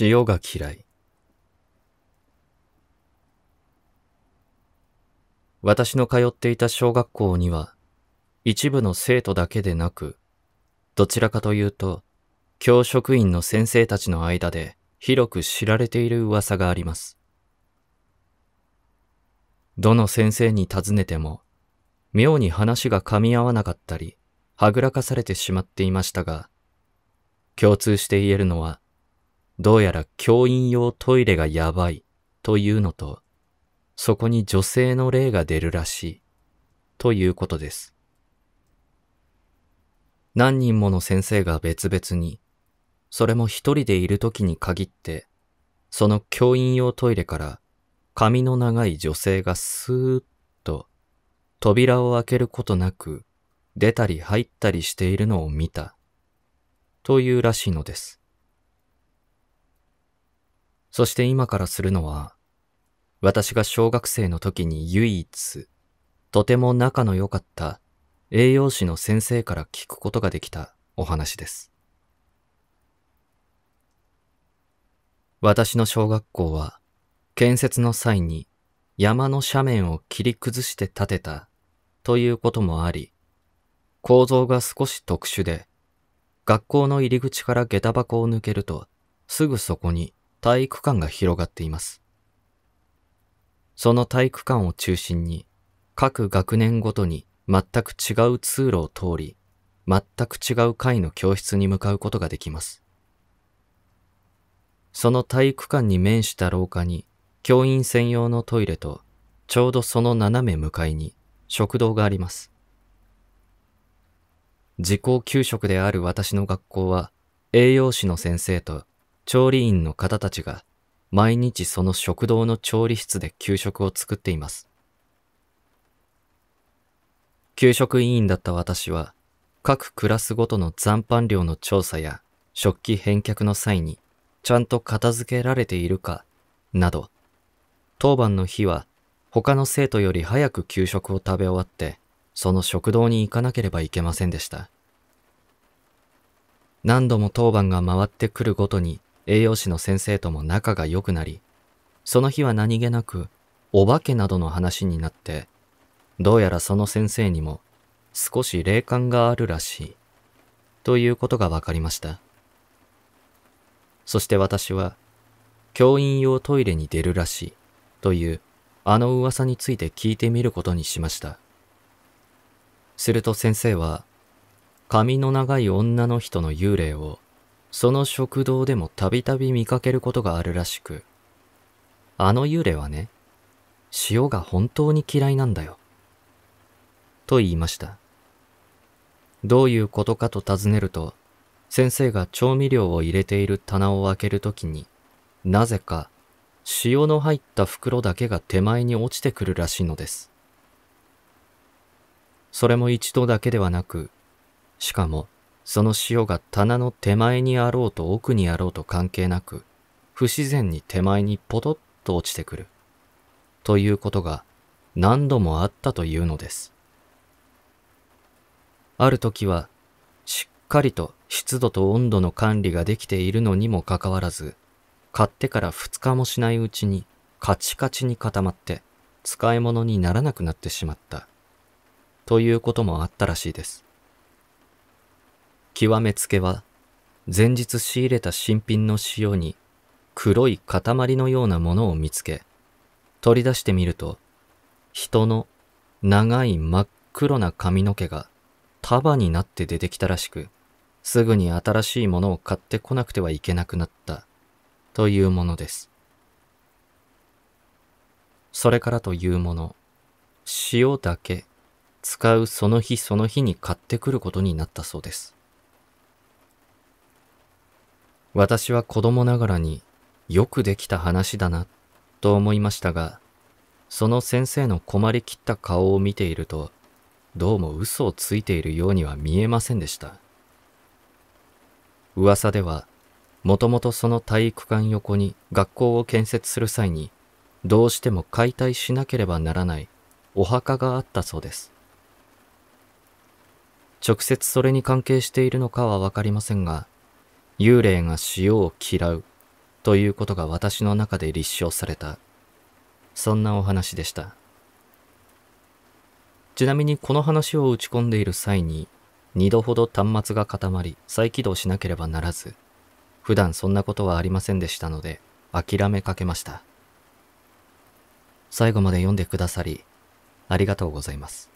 塩が嫌い。私の通っていた小学校には、一部の生徒だけでなく、どちらかというと、教職員の先生たちの間で広く知られている噂があります。どの先生に尋ねても、妙に話が噛み合わなかったり、はぐらかされてしまっていましたが、共通して言えるのは、どうやら教員用トイレがやばいというのと、そこに女性の霊が出るらしいということです。何人もの先生が別々に、それも一人でいる時に限って、その教員用トイレから髪の長い女性がスーッと扉を開けることなく出たり入ったりしているのを見たというらしいのです。そして今からするのは、私が小学生の時に唯一、とても仲の良かった栄養士の先生から聞くことができたお話です。私の小学校は、建設の際に山の斜面を切り崩して建てたということもあり、構造が少し特殊で、学校の入り口から下駄箱を抜けると、すぐそこに体育館が広がっています。その体育館を中心に、各学年ごとに全く違う通路を通り、全く違う階の教室に向かうことができます。その体育館に面した廊下に、教員専用のトイレと、ちょうどその斜め向かいに食堂があります。自校給食である私の学校は、栄養士の先生と調理員の方たちが毎日その食堂の調理室で給食を作っています。給食委員だった私は、各クラスごとの残飯量の調査や食器返却の際にちゃんと片付けられているか、など、当番の日は他の生徒より早く給食を食べ終わって、その食堂に行かなければいけませんでした。何度も当番が回ってくるごとに栄養士の先生とも仲が良くなり、その日は何気なくお化けなどの話になって、どうやらその先生にも少し霊感があるらしい、ということが分かりました。そして私は、教員用トイレに出るらしい、というあの噂について聞いてみることにしました。すると先生は、髪の長い女の人の幽霊を、その食堂でもたびたび見かけることがあるらしく、あの幽霊はね、塩が本当に嫌いなんだよ。と言いました。どういうことかと尋ねると、先生が調味料を入れている棚を開けるときに、なぜか塩の入った袋だけが手前に落ちてくるらしいのです。それも一度だけではなく、しかもその塩が棚の手前にあろうと奥にあろうと関係なく、不自然に手前にポトッと落ちてくる。ということが何度もあったというのです。ある時は、しっかりと湿度と温度の管理ができているのにもかかわらず、買ってから二日もしないうちにカチカチに固まって使い物にならなくなってしまった。ということもあったらしいです。極めつけは、前日仕入れた新品の塩に黒い塊のようなものを見つけ、取り出してみると、人の長い真っ黒な髪の毛が束になって出てきたらしく、すぐに新しいものを買ってこなくてはいけなくなった、というものです。それからというもの、塩だけ使うその日その日に買ってくることになったそうです。私は子供ながらによくできた話だなと思いましたが、その先生の困りきった顔を見ていると、どうも嘘をついているようには見えませんでした。噂では、もともとその体育館横に学校を建設する際に、どうしても解体しなければならないお墓があったそうです。直接それに関係しているのかはわかりませんが、幽霊が塩を嫌うということが私の中で立証された。そんなお話でした。ちなみにこの話を打ち込んでいる際に、二度ほど端末が固まり再起動しなければならず、普段そんなことはありませんでしたので、諦めかけました。最後まで読んでくださり、ありがとうございます。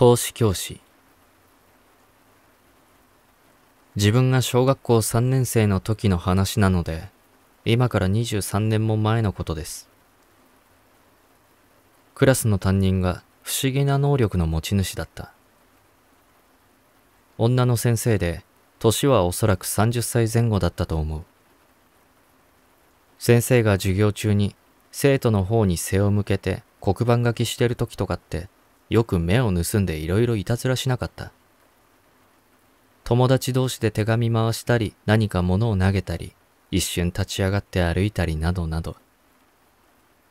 投資教師。自分が小学校3年生の時の話なので今から23年も前のことです。クラスの担任が不思議な能力の持ち主だった。女の先生で年はおそらく30歳前後だったと思う。先生が授業中に生徒の方に背を向けて黒板書きしてる時とかってよく目を盗んでいろいろいたずらしなかった。友達同士で手紙回したり何か物を投げたり一瞬立ち上がって歩いたりなどなど。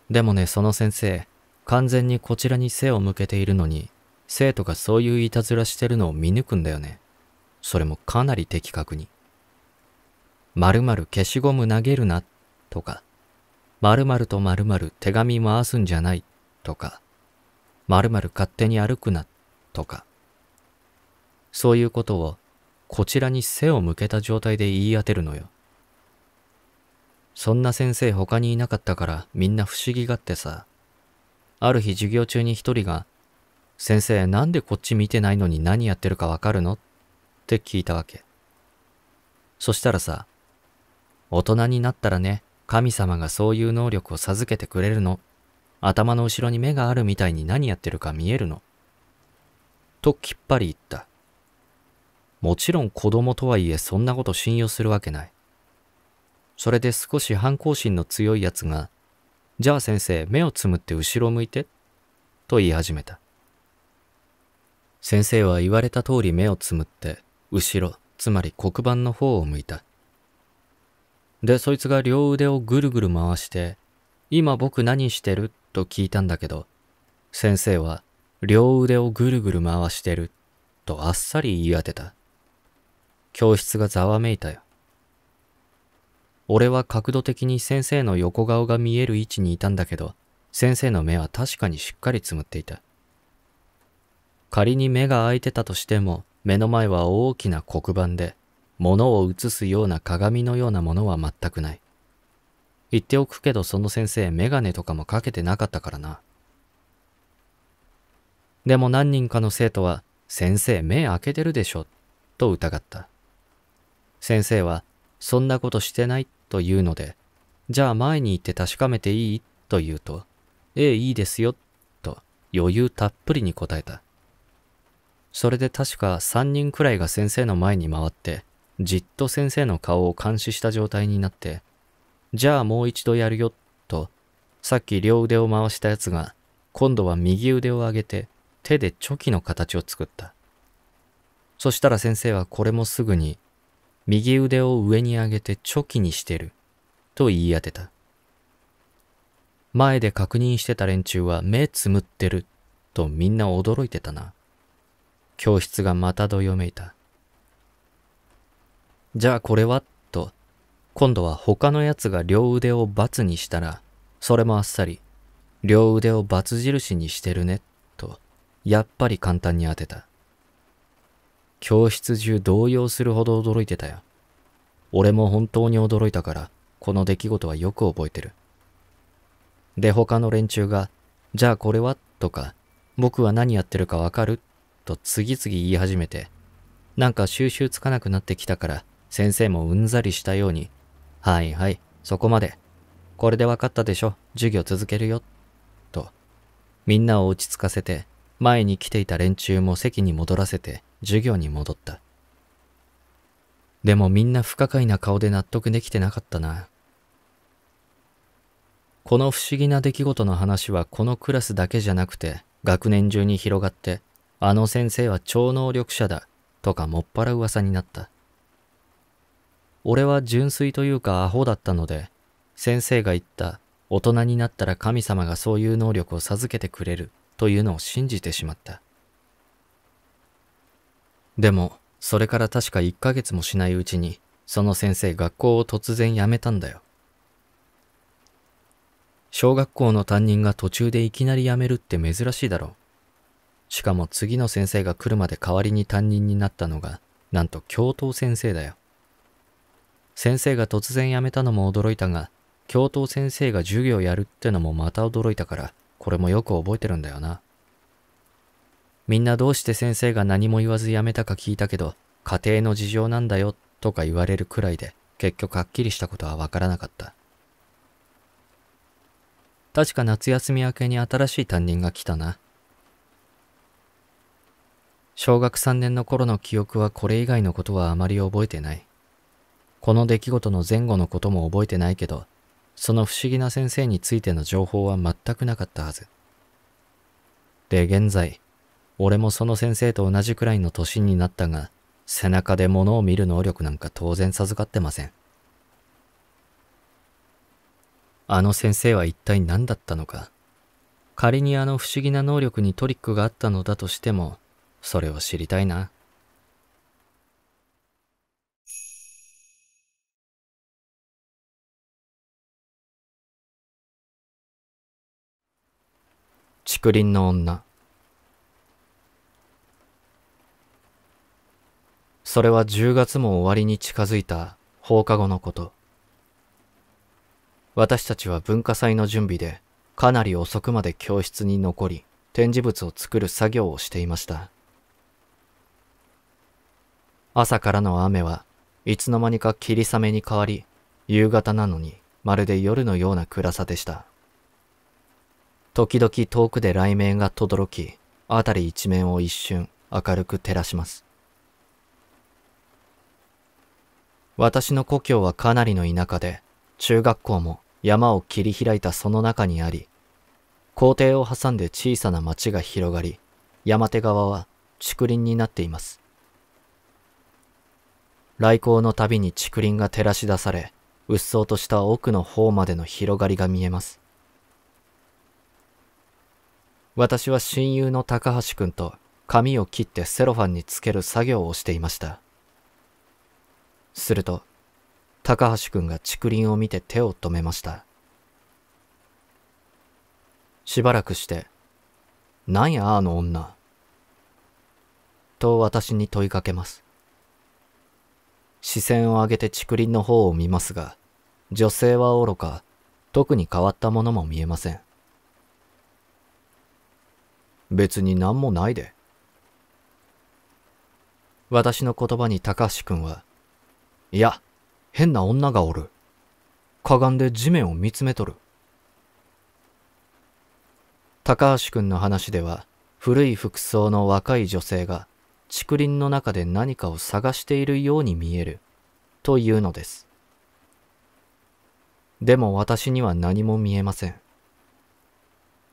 でもね、その先生、完全にこちらに背を向けているのに、生徒がそういういたずらしてるのを見抜くんだよね。それもかなり的確に。〇〇消しゴム投げるな、とか、〇〇と〇〇手紙回すんじゃない、とか、〇〇勝手に歩くな、とか。そういうことを、こちらに背を向けた状態で言い当てるのよ。そんな先生他にいなかったからみんな不思議がってさ。ある日授業中に一人が、先生なんでこっち見てないのに何やってるかわかるの？って聞いたわけ。そしたらさ、大人になったらね、神様がそういう能力を授けてくれるの頭の後ろに目があるみたいに何やってるか見えるの。ときっぱり言った。もちろん子供とはいえそんなこと信用するわけない。それで少し反抗心の強い奴が、じゃあ先生、目をつむって後ろ向いて、と言い始めた。先生は言われた通り目をつむって、後ろ、つまり黒板の方を向いた。で、そいつが両腕をぐるぐる回して、今僕何してる？と聞いたんだけど、先生は両腕をぐるぐる回してるとあっさり言い当てた。教室がざわめいたよ。俺は角度的に先生の横顔が見える位置にいたんだけど、先生の目は確かにしっかりつむっていた。仮に目が開いてたとしても、目の前は大きな黒板で、物を映すような鏡のようなものは全くない。言っておくけどその先生メガネとかもかけてなかったからな。でも何人かの生徒は先生目開けてるでしょと疑った。先生はそんなことしてないと言うので、じゃあ前に行って確かめていいと言うと、ええいいですよと余裕たっぷりに答えた。それで確か3人くらいが先生の前に回って、じっと先生の顔を監視した状態になって、じゃあもう一度やるよ、と、さっき両腕を回したやつが、今度は右腕を上げて、手でチョキの形を作った。そしたら先生はこれもすぐに、右腕を上に上げてチョキにしてる、と言い当てた。前で確認してた連中は目つむってる、とみんな驚いてたな。教室がまたどよめいた。じゃあこれは今度は他のやつが両腕を×にしたら、それもあっさり、両腕を×印にしてるね、と、やっぱり簡単に当てた。教室中動揺するほど驚いてたよ。俺も本当に驚いたから、この出来事はよく覚えてる。で、他の連中が、じゃあこれは？とか、僕は何やってるかわかる？と次々言い始めて、なんか収集つかなくなってきたから、先生もうんざりしたようにはいはい、そこまで。これで分かったでしょ、授業続けるよ。と、みんなを落ち着かせて、前に来ていた連中も席に戻らせて、授業に戻った。でもみんな不可解な顔で納得できてなかったな。この不思議な出来事の話はこのクラスだけじゃなくて、学年中に広がって、あの先生は超能力者だ、とかもっぱら噂になった。俺は純粋というかアホだったので、先生が言った大人になったら神様がそういう能力を授けてくれるというのを信じてしまった。でも、それから確か1ヶ月もしないうちに、その先生学校を突然辞めたんだよ。小学校の担任が途中でいきなり辞めるって珍しいだろう。しかも次の先生が来るまで代わりに担任になったのが、なんと教頭先生だよ。先生が突然辞めたのも驚いたが、教頭先生が授業やるってのもまた驚いたから、これもよく覚えてるんだよな。みんなどうして先生が何も言わず辞めたか聞いたけど、家庭の事情なんだよとか言われるくらいで、結局はっきりしたことはわからなかった。確か夏休み明けに新しい担任が来たな。小学3年の頃の記憶はこれ以外のことはあまり覚えてない。この出来事の前後のことも覚えてないけど、その不思議な先生についての情報は全くなかったはず。で、現在、俺もその先生と同じくらいの年になったが、背中で物を見る能力なんか当然授かってません。あの先生は一体何だったのか。仮にあの不思議な能力にトリックがあったのだとしても、それを知りたいな。竹林の女それは10月も終わりに近づいた放課後のこと。私たちは文化祭の準備でかなり遅くまで教室に残り展示物を作る作業をしていました。朝からの雨はいつの間にか霧雨に変わり、夕方なのにまるで夜のような暗さでした。時々遠くで雷鳴が轟き、辺り一面を一瞬明るく照らします。私の故郷はかなりの田舎で、中学校も山を切り開いたその中にあり、校庭を挟んで小さな町が広がり、山手側は竹林になっています。来光のたびに竹林が照らし出され、うっそうとした奥の方までの広がりが見えます。私は親友の高橋くんと髪を切ってセロファンにつける作業をしていました。すると、高橋くんが竹林を見て手を止めました。しばらくして、なんやあの女。と私に問いかけます。視線を上げて竹林の方を見ますが、女性は愚か、特に変わったものも見えません。別に何もないで。私の言葉に高橋くんは、いや、変な女がおる。かがんで地面を見つめとる。高橋くんの話では、古い服装の若い女性が竹林の中で何かを探しているように見える、というのです。でも私には何も見えません。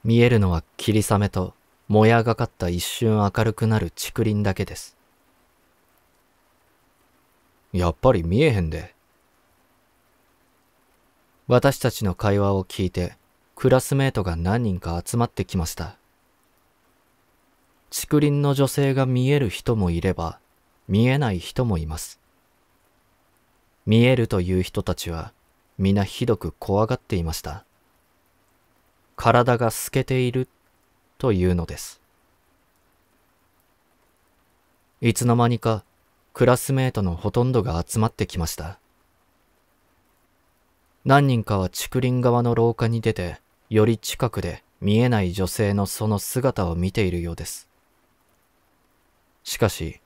見えるのは霧雨と、もやがかった一瞬明るくなる竹林だけです。やっぱり見えへんで。私たちの会話を聞いて、クラスメートが何人か集まってきました。竹林の女性が見える人もいれば、見えない人もいます。見えるという人たちは、皆ひどく怖がっていました。体が透けているというのです。いつの間にかクラスメートのほとんどが集まってきました。何人かは竹林側の廊下に出て、より近くで見えない女性のその姿を見ているようです。しかし、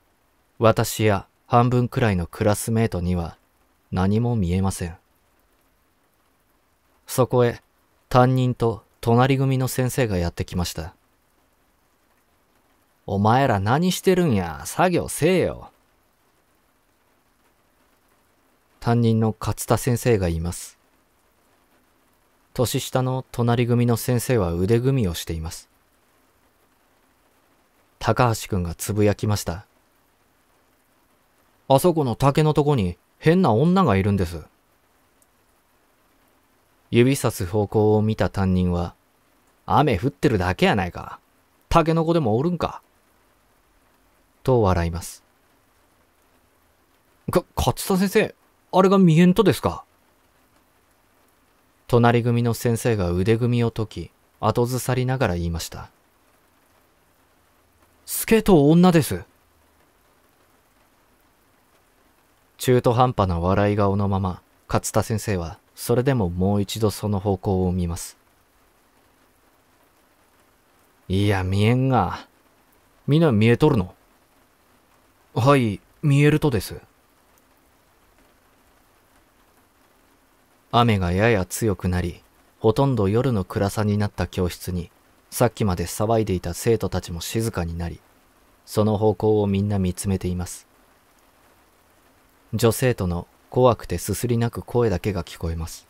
私や半分くらいのクラスメートには何も見えません。そこへ担任と隣組の先生がやってきました。お前ら何してるんや、作業せえよ。担任の勝田先生が言います。年下の隣組の先生は腕組みをしています。高橋くんがつぶやきました。あそこの竹のとこに変な女がいるんです。指さす方向を見た担任は、雨降ってるだけやないか。タケノコでもおるんか。と笑います。か、勝田先生、あれが見えんとですか？隣組の先生が腕組みを解き、後ずさりながら言いました。スケと女です。中途半端な笑い顔のまま、勝田先生は、それでももう一度その方向を見ます。いや、見えんが。みんな見えとるの？はい、見えるとです。雨がやや強くなり、ほとんど夜の暗さになった教室に、さっきまで騒いでいた生徒たちも静かになり、その方向をみんな見つめています。女生徒の怖くてすすり泣く声だけが聞こえます。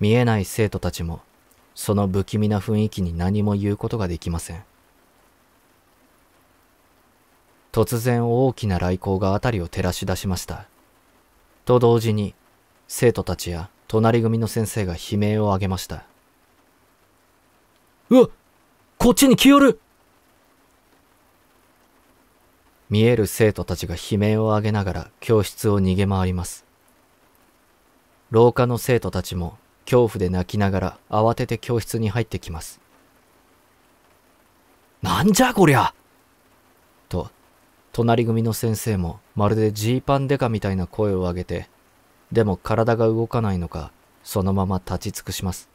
見えない生徒たちも、その不気味な雰囲気に何も言うことができません。突然大きな雷光が辺りを照らし出しました。と同時に、生徒たちや隣組の先生が悲鳴を上げました。うわこっちに来よる見える生徒たちが悲鳴を上げながら教室を逃げ回ります。廊下の生徒たちも恐怖で泣きながら慌てて教室に入ってきます。なんじゃこりゃと、隣組の先生もまるでジーパンデカみたいな声を上げてでも体が動かないのか、そのまま立ち尽くします。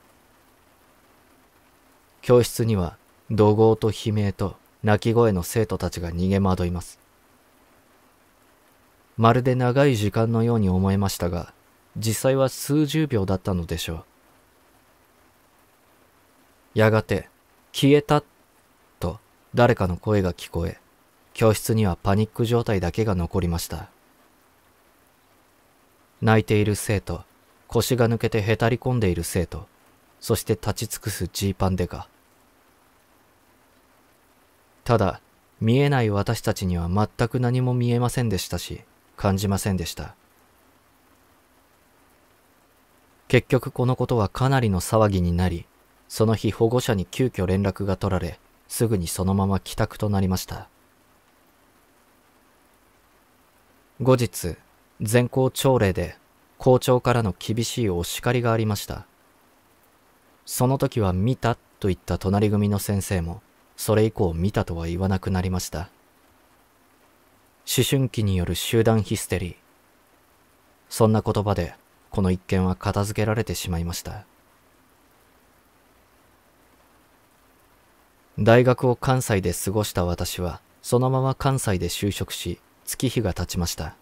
教室には怒号と悲鳴と泣き声の生徒たちが逃げ惑います。まるで長い時間のように思えましたが、実際は数十秒だったのでしょう。やがて、消えた、と誰かの声が聞こえ、教室にはパニック状態だけが残りました。泣いている生徒、腰が抜けてへたり込んでいる生徒、そして立ち尽くすジーパンデカ。ただ、見えない私たちには全く何も見えませんでしたし、感じませんでした。結局このことはかなりの騒ぎになり、その日保護者に急遽連絡が取られ、すぐにそのまま帰宅となりました。後日、全校朝礼で校長からの厳しいお叱りがありました。その時は見たと言った隣組の先生も、それ以降見たとは言わなくなりました。思春期による集団ヒステリー。そんな言葉で、この一件は片付けられてしまいました。大学を関西で過ごした私は、そのまま関西で就職し、月日が経ちました。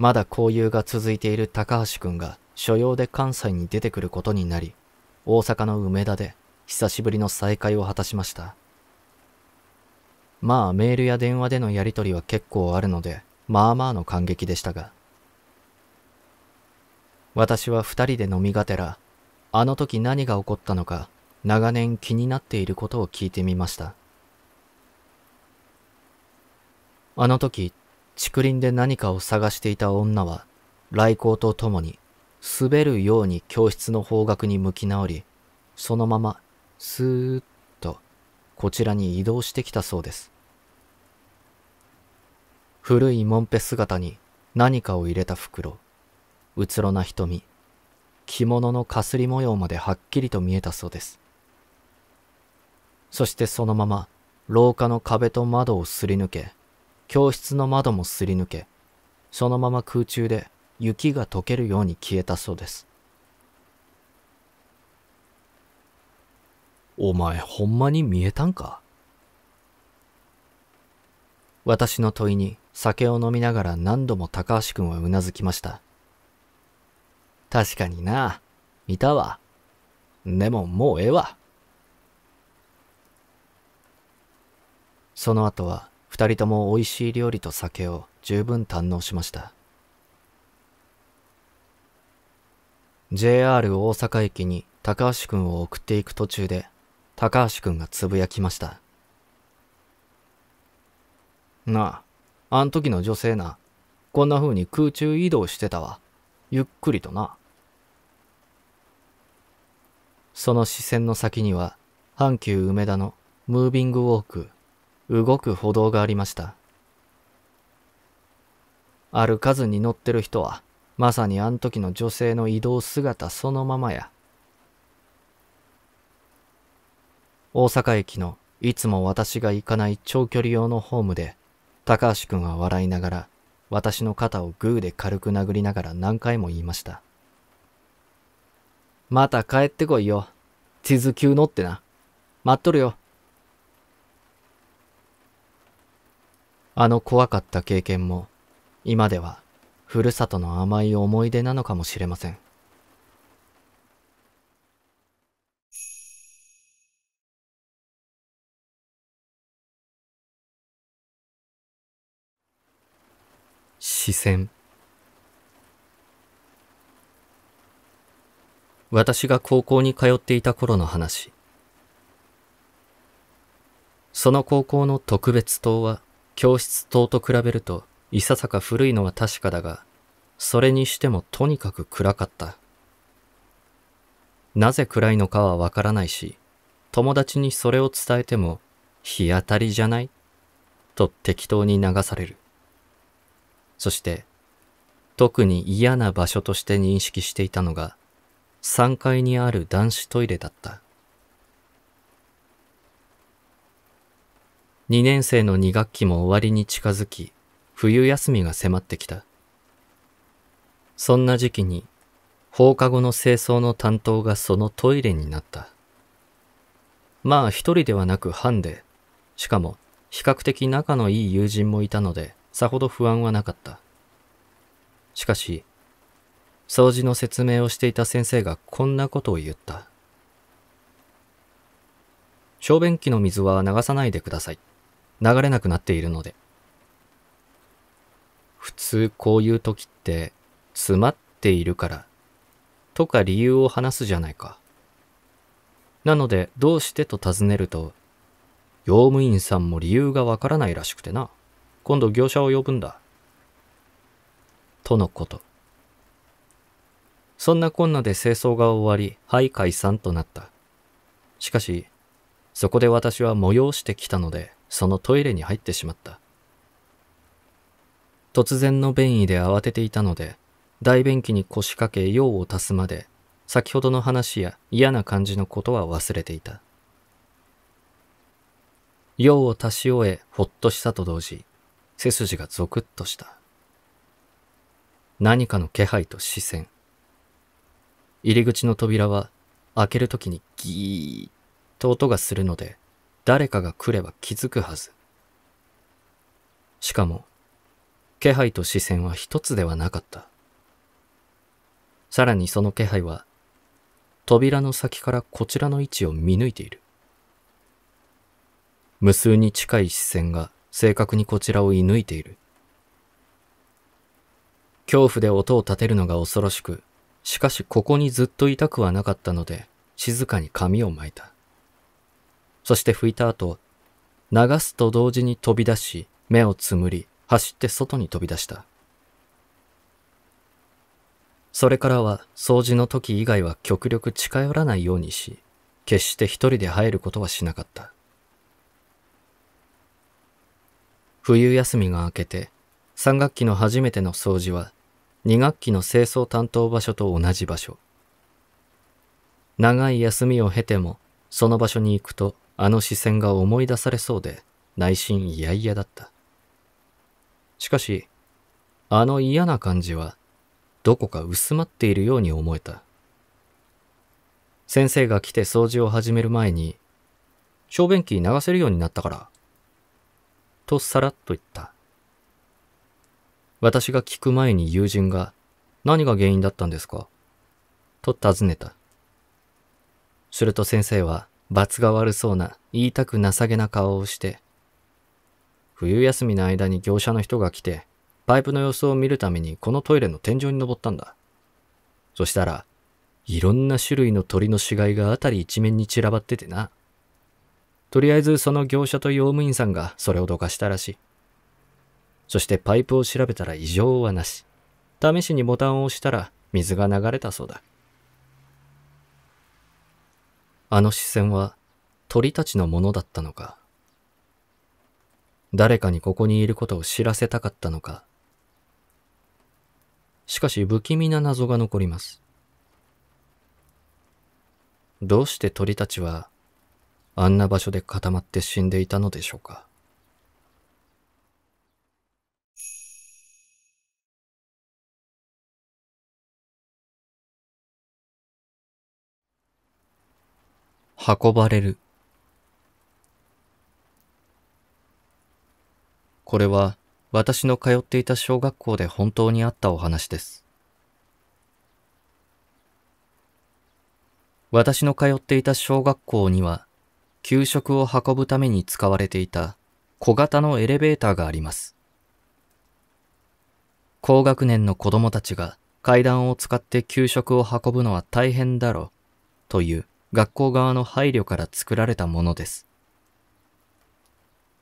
まだ交友が続いている高橋くんが所用で関西に出てくることになり、大阪の梅田で久しぶりの再会を果たしました。まあメールや電話でのやりとりは結構あるので、まあまあの感激でしたが。私は二人で飲みがてら、あの時何が起こったのか、長年気になっていることを聞いてみました。あの時、竹林で何かを探していた女は、来光とともに、滑るように教室の方角に向き直り、そのまま、スーッと、こちらに移動してきたそうです。古いもんぺ姿に何かを入れた袋、うつろな瞳、着物のかすり模様まではっきりと見えたそうです。そしてそのまま、廊下の壁と窓をすり抜け、教室の窓もすり抜け、そのまま空中で雪が溶けるように消えたそうです。お前ほんまに見えたんか？私の問いに酒を飲みながら何度も高橋君はうなずきました。確かにな、見たわ。でももうええわ。その後は二人とも美味しい料理と酒を十分堪能しました。JR 大阪駅に高橋くんを送っていく途中で、高橋くんがつぶやきました。なあ、あん時の女性な、こんな風に空中移動してたわ。ゆっくりとな。その視線の先には、阪急梅田のムービングウォーク、動く歩道がありました。歩かずに乗ってる人は、まさにあん時の女性の移動姿そのままや。大阪駅のいつも私が行かない長距離用のホームで、高橋くんは笑いながら、私の肩をグーで軽く殴りながら何回も言いました。また帰ってこいよ。地図急乗ってな。待っとるよ。あの怖かった経験も、今では、ふるさとの甘い思い出なのかもしれません。視線私が高校に通っていた頃の話その高校の特別棟は教室棟と比べるといささか古いのは確かだがそれにしてもとにかく暗かった。なぜ暗いのかはわからないし友達にそれを伝えても日当たりじゃない？と適当に流される。そして、特に嫌な場所として認識していたのが、3階にある男子トイレだった。2年生の2学期も終わりに近づき、冬休みが迫ってきた。そんな時期に、放課後の清掃の担当がそのトイレになった。まあ一人ではなく班で、しかも比較的仲のいい友人もいたので、さほど不安はなかった。しかし、掃除の説明をしていた先生がこんなことを言った。小便器の水は流さないでください。流れなくなっているので。普通こういう時って詰まっているからとか理由を話すじゃないか。なのでどうしてと尋ねると用務員さんも理由がわからないらしくてな。今度業者を呼ぶんだ。とのこと。そんなこんなで清掃が終わり、はい解散となった。しかし、そこで私は催してきたので、そのトイレに入ってしまった。突然の便意で慌てていたので、大便器に腰掛け用を足すまで、先ほどの話や嫌な感じのことは忘れていた。用を足し終え、ほっとしたと同時、背筋がゾクッとした。何かの気配と視線。入り口の扉は開けるときにギーッと音がするので、誰かが来れば気づくはず。しかも、気配と視線は一つではなかった。さらにその気配は、扉の先からこちらの位置を見抜いている。無数に近い視線が正確にこちらを射抜いている。恐怖で音を立てるのが恐ろしく、しかしここにずっといたくはなかったので、静かに髪を巻いた。そして拭いた後、流すと同時に飛び出し、目をつむり、走って外に飛び出した。それからは掃除の時以外は極力近寄らないようにし、決して一人で入ることはしなかった。冬休みが明けて、3学期の初めての掃除は、2学期の清掃担当場所と同じ場所。長い休みを経ても、その場所に行くと、あの視線が思い出されそうで、内心嫌々だった。しかし、あの嫌な感じは、どこか薄まっているように思えた。先生が来て掃除を始める前に、小便器流せるようになったから、とさらっと言った。私が聞く前に友人が、何が原因だったんですか？と尋ねた。すると先生は、罰が悪そうな、言いたく情けな顔をして、冬休みの間に業者の人が来て、パイプの様子を見るためにこのトイレの天井に登ったんだ。そしたら、いろんな種類の鳥の死骸があたり一面に散らばっててな。とりあえずその業者と用務員さんがそれをどかしたらしい。そしてパイプを調べたら異常はなし。試しにボタンを押したら水が流れたそうだ。あの視線は鳥たちのものだったのか誰かにここにいることを知らせたかったのかしかし不気味な謎が残ります。どうして鳥たちはあんな場所で固まって死んでいたのでしょうか運ばれる。これは私の通っていた小学校で本当にあったお話です。私の通っていた小学校には、給食を運ぶために使われていた小型のエレベーターがあります。高学年の子供たちが階段を使って給食を運ぶのは大変だろうという学校側の配慮から作られたものです。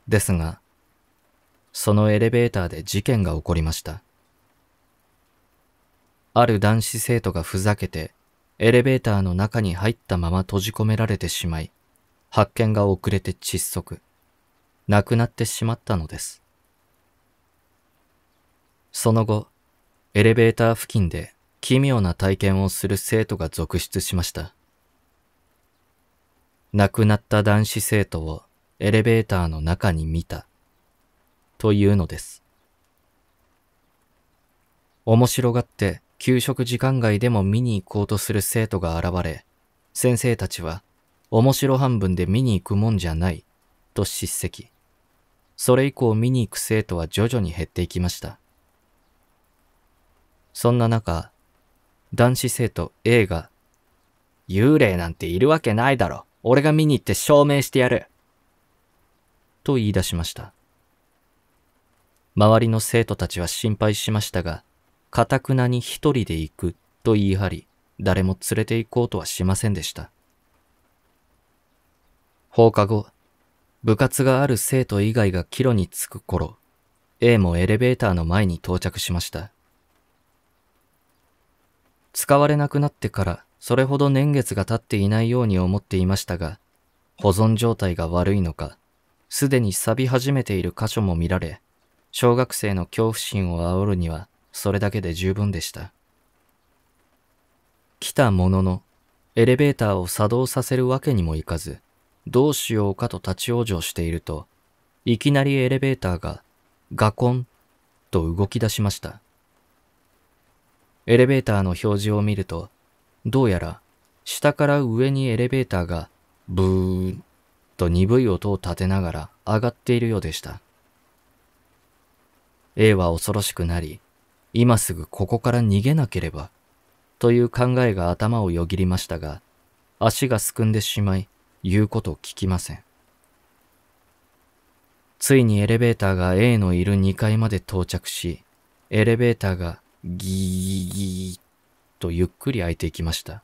ですが、そのエレベーターで事件が起こりました。ある男子生徒がふざけてエレベーターの中に入ったまま閉じ込められてしまい、発見が遅れて窒息、亡くなってしまったのです。その後、エレベーター付近で奇妙な体験をする生徒が続出しました。亡くなった男子生徒をエレベーターの中に見た、というのです。面白がって給食時間外でも見に行こうとする生徒が現れ、先生たちは面白半分で見に行くもんじゃない、と叱責。それ以降見に行く生徒は徐々に減っていきました。そんな中、男子生徒 A が、幽霊なんているわけないだろ。俺が見に行って証明してやる。と言い出しました。周りの生徒たちは心配しましたが、かたくなに一人で行くと言い張り、誰も連れて行こうとはしませんでした。放課後、部活がある生徒以外が帰路に着く頃、A もエレベーターの前に到着しました。使われなくなってからそれほど年月が経っていないように思っていましたが、保存状態が悪いのか、すでに錆び始めている箇所も見られ、小学生の恐怖心を煽るにはそれだけで十分でした。来たものの、エレベーターを作動させるわけにもいかず、どうしようかと立ち往生していると、いきなりエレベーターがガコンと動き出しました。エレベーターの表示を見ると、どうやら下から上にエレベーターがブーンと鈍い音を立てながら上がっているようでした。A は恐ろしくなり、今すぐここから逃げなければ、という考えが頭をよぎりましたが、足がすくんでしまい、言うことを聞きません。ついにエレベーターが A のいる2階まで到着し、エレベーターがギーギーとゆっくり開いていきました。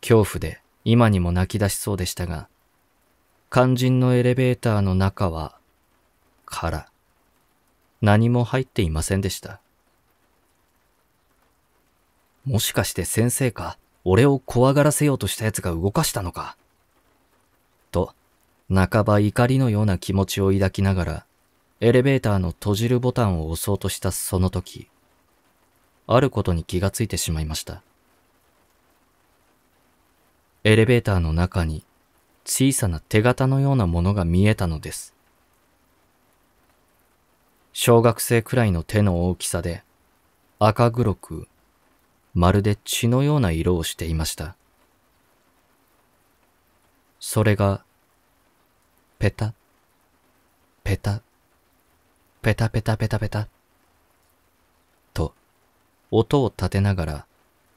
恐怖で今にも泣き出しそうでしたが、肝心のエレベーターの中は空。何も入っていませんでした。もしかして先生か、俺を怖がらせようとした奴が動かしたのか？と、半ば怒りのような気持ちを抱きながら、エレベーターの閉じるボタンを押そうとしたその時、あることに気がついてしまいました。エレベーターの中に小さな手形のようなものが見えたのです。小学生くらいの手の大きさで赤黒くまるで血のような色をしていました。それがペタ、ペタ、ペタペタペタペタ音を立てながら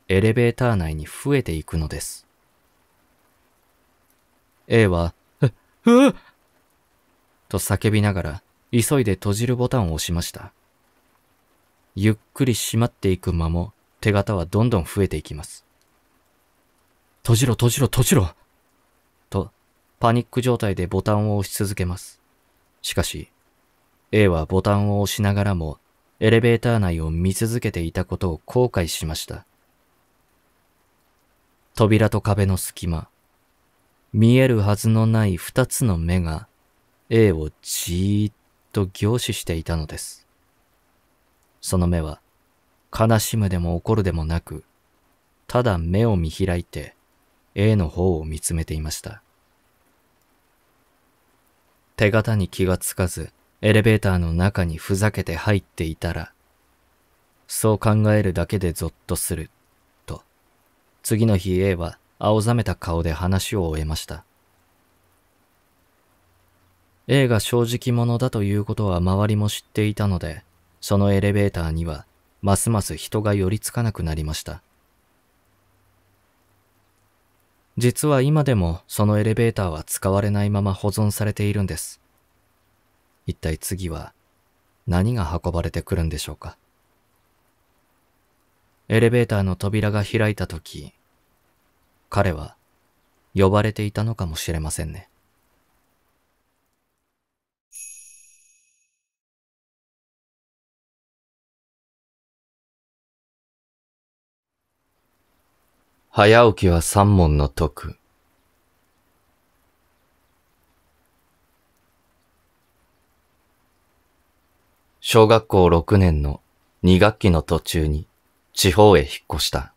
エレベーター内に増えていくのです。A は、うっと叫びながら急いで閉じるボタンを押しました。ゆっくり閉まっていく間も手形はどんどん増えていきます。閉じろ閉じろ閉じろとパニック状態でボタンを押し続けます。しかし、A はボタンを押しながらもエレベーター内を見続けていたことを後悔しました。扉と壁の隙間、見えるはずのない二つの目が A をじーっと凝視していたのです。その目は悲しむでも怒るでもなく、ただ目を見開いて A の方を見つめていました。手形に気がつかずエレベーターの中にふざけて入っていたら、そう考えるだけでゾッとする、と、次の日 A は青ざめた顔で話を終えました。A が正直者だということは周りも知っていたので、そのエレベーターにはますます人が寄りつかなくなりました。実は今でもそのエレベーターは使われないまま保存されているんです。一体次は何が運ばれてくるんでしょうか？エレベーターの扉が開いたとき、彼は呼ばれていたのかもしれませんね。早起きは三問の徳。小学校6年の2学期の途中に地方へ引っ越した。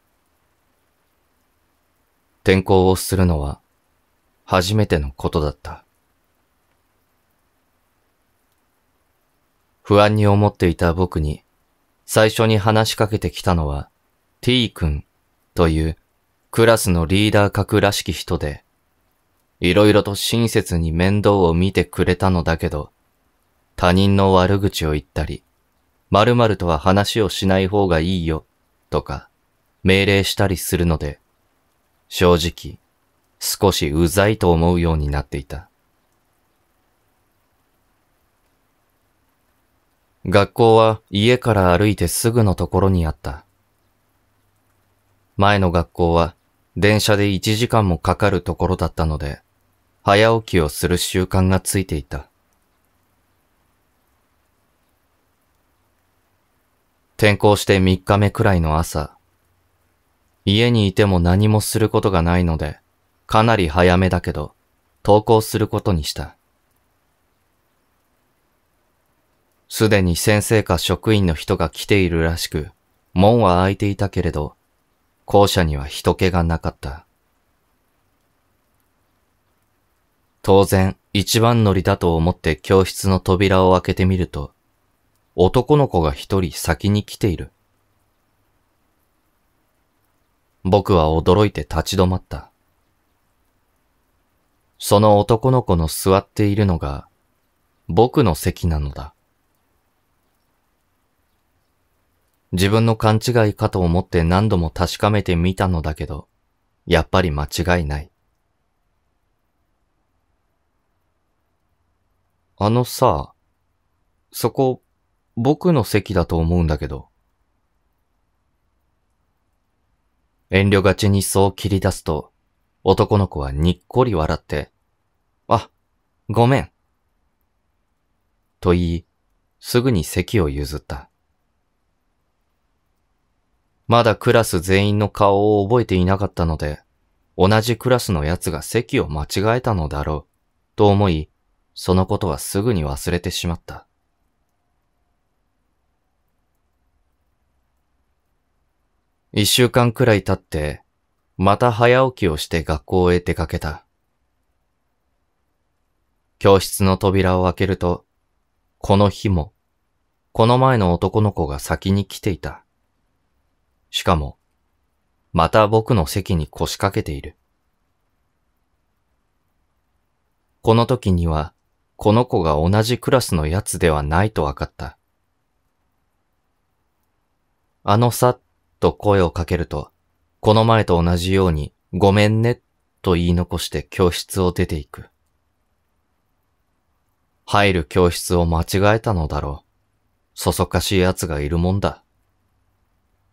転校をするのは初めてのことだった。不安に思っていた僕に最初に話しかけてきたのは T 君というクラスのリーダー格らしき人で、いろいろと親切に面倒を見てくれたのだけど、他人の悪口を言ったり、〇〇とは話をしない方がいいよ、とか、命令したりするので、正直、少しうざいと思うようになっていた。学校は家から歩いてすぐのところにあった。前の学校は電車で1時間もかかるところだったので、早起きをする習慣がついていた。転校して3日目くらいの朝、家にいても何もすることがないので、かなり早めだけど、登校することにした。すでに先生か職員の人が来ているらしく、門は開いていたけれど、校舎には人気がなかった。当然、一番乗りだと思って教室の扉を開けてみると、男の子が一人先に来ている。僕は驚いて立ち止まった。その男の子の座っているのが僕の席なのだ。自分の勘違いかと思って何度も確かめてみたのだけど、やっぱり間違いない。あのさ、そこ僕の席だと思うんだけど。遠慮がちにそう切り出すと、男の子はにっこり笑って、あ、ごめん。と言い、すぐに席を譲った。まだクラス全員の顔を覚えていなかったので、同じクラスの奴が席を間違えたのだろう、と思い、そのことはすぐに忘れてしまった。一週間くらい経って、また早起きをして学校へ出かけた。教室の扉を開けると、この日も、この前の男の子が先に来ていた。しかも、また僕の席に腰掛けている。この時には、この子が同じクラスのやつではないと分かった。あのさと声をかけると、この前と同じように、ごめんね、と言い残して教室を出ていく。入る教室を間違えたのだろう。そそかしい奴がいるもんだ。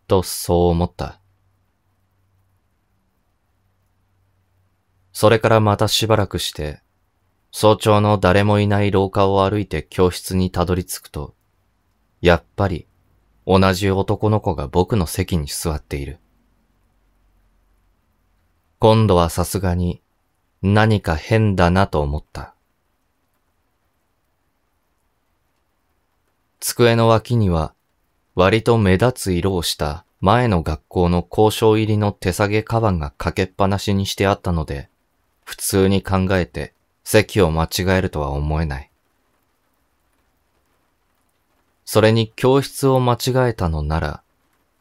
とそう思った。それからまたしばらくして、早朝の誰もいない廊下を歩いて教室にたどり着くと、やっぱり同じ男の子が僕の席に座っている。今度はさすがに何か変だなと思った。机の脇には割と目立つ色をした前の学校の交渉入りの手提げカバンがかけっぱなしにしてあったので、普通に考えて席を間違えるとは思えない。それに教室を間違えたのなら、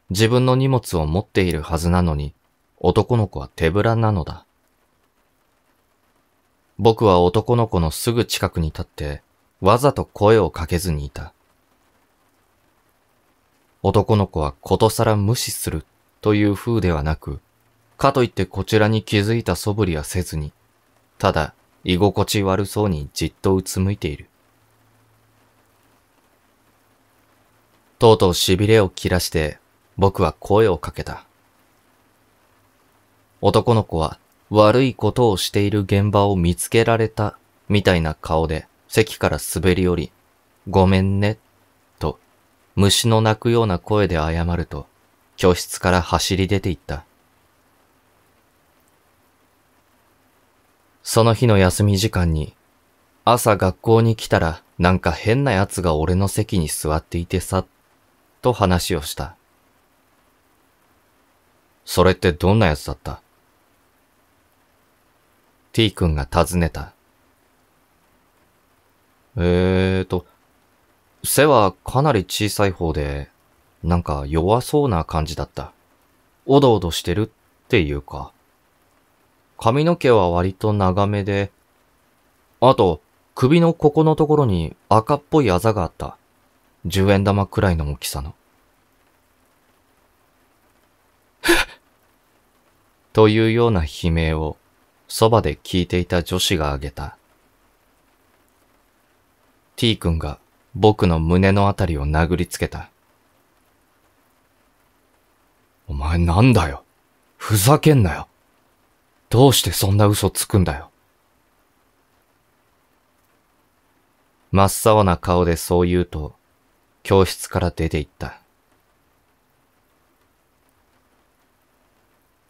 自分の荷物を持っているはずなのに、男の子は手ぶらなのだ。僕は男の子のすぐ近くに立って、わざと声をかけずにいた。男の子はことさら無視するという風ではなく、かといってこちらに気づいた素振りはせずに、ただ居心地悪そうにじっとうつむいている。とうとう痺れを切らして僕は声をかけた。男の子は悪いことをしている現場を見つけられたみたいな顔で席から滑り降り、ごめんねと虫の鳴くような声で謝ると、教室から走り出て行った。その日の休み時間に、朝学校に来たらなんか変な奴が俺の席に座っていてさ、と話をした。それってどんな奴だった ?T 君が尋ねた。えーと、背はかなり小さい方で、なんか弱そうな感じだった。おどおどしてるっていうか。髪の毛は割と長めで、あと、首のここのところに赤っぽいあざがあった。十円玉くらいの大きさの。というような悲鳴を、そばで聞いていた女子が挙げた。T 君が僕の胸のあたりを殴りつけた。お前なんだよ。ふざけんなよ。どうしてそんな嘘つくんだよ。真っ青な顔でそう言うと、教室から出て行った。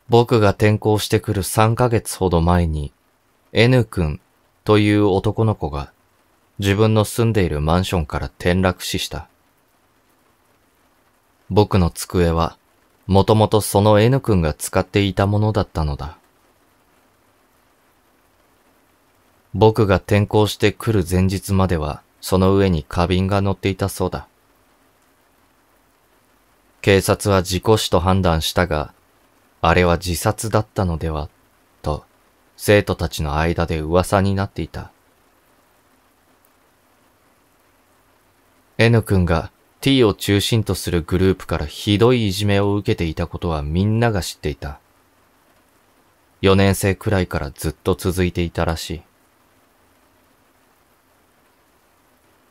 僕が転校してくる3ヶ月ほど前に、N 君という男の子が自分の住んでいるマンションから転落死した。僕の机は、もともとその N 君が使っていたものだったのだ。僕が転校してくる前日までは、その上に花瓶が乗っていたそうだ。警察は事故死と判断したが、あれは自殺だったのでは、と、生徒たちの間で噂になっていた。N 君が T を中心とするグループからひどいいじめを受けていたことはみんなが知っていた。4年生くらいからずっと続いていたらしい。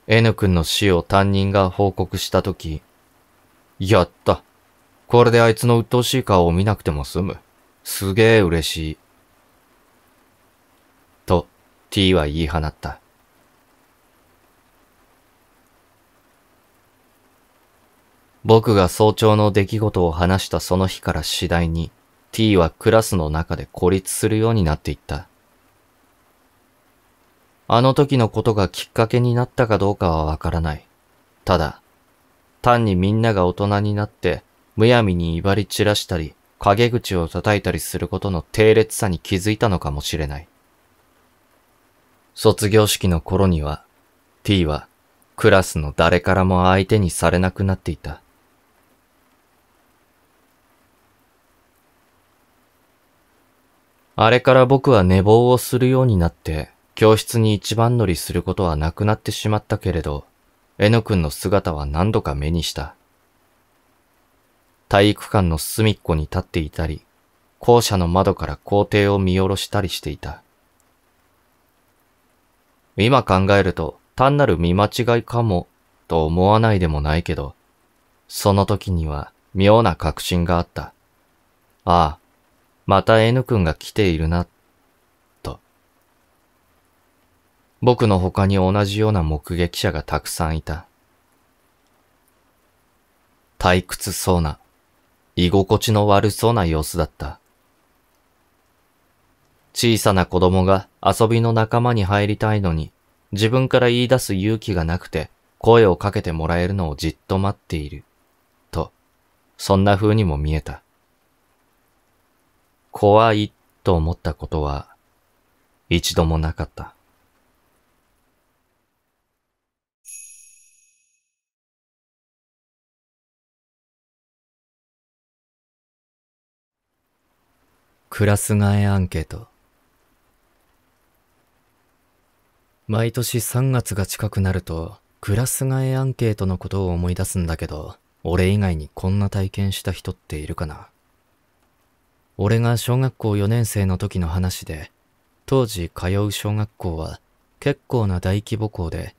N 君の死を担任が報告したとき、やった。これであいつの鬱陶しい顔を見なくても済む。すげえ嬉しい。と、T は言い放った。僕が早朝の出来事を話したその日から次第に T はクラスの中で孤立するようになっていった。あの時のことがきっかけになったかどうかはわからない。ただ、単にみんなが大人になってむやみに威張り散らしたり陰口を叩いたりすることの低劣さに気づいたのかもしれない。卒業式の頃には T はクラスの誰からも相手にされなくなっていた。あれから僕は寝坊をするようになって、教室に一番乗りすることはなくなってしまったけれど、N 君の姿は何度か目にした。体育館の隅っこに立っていたり、校舎の窓から校庭を見下ろしたりしていた。今考えると単なる見間違いかもと思わないでもないけど、その時には妙な確信があった。ああ、また N 君が来ているな、と。僕の他に同じような目撃者がたくさんいた。退屈そうな、居心地の悪そうな様子だった。小さな子供が遊びの仲間に入りたいのに、自分から言い出す勇気がなくて、声をかけてもらえるのをじっと待っている。と、そんな風にも見えた。怖いと思ったことは、一度もなかった。クラス替えアンケート。毎年3月が近くなるとクラス替えアンケートのことを思い出すんだけど俺以外にこんな体験した人っているかな？俺が小学校4年生の時の話で当時通う小学校は結構な大規模校で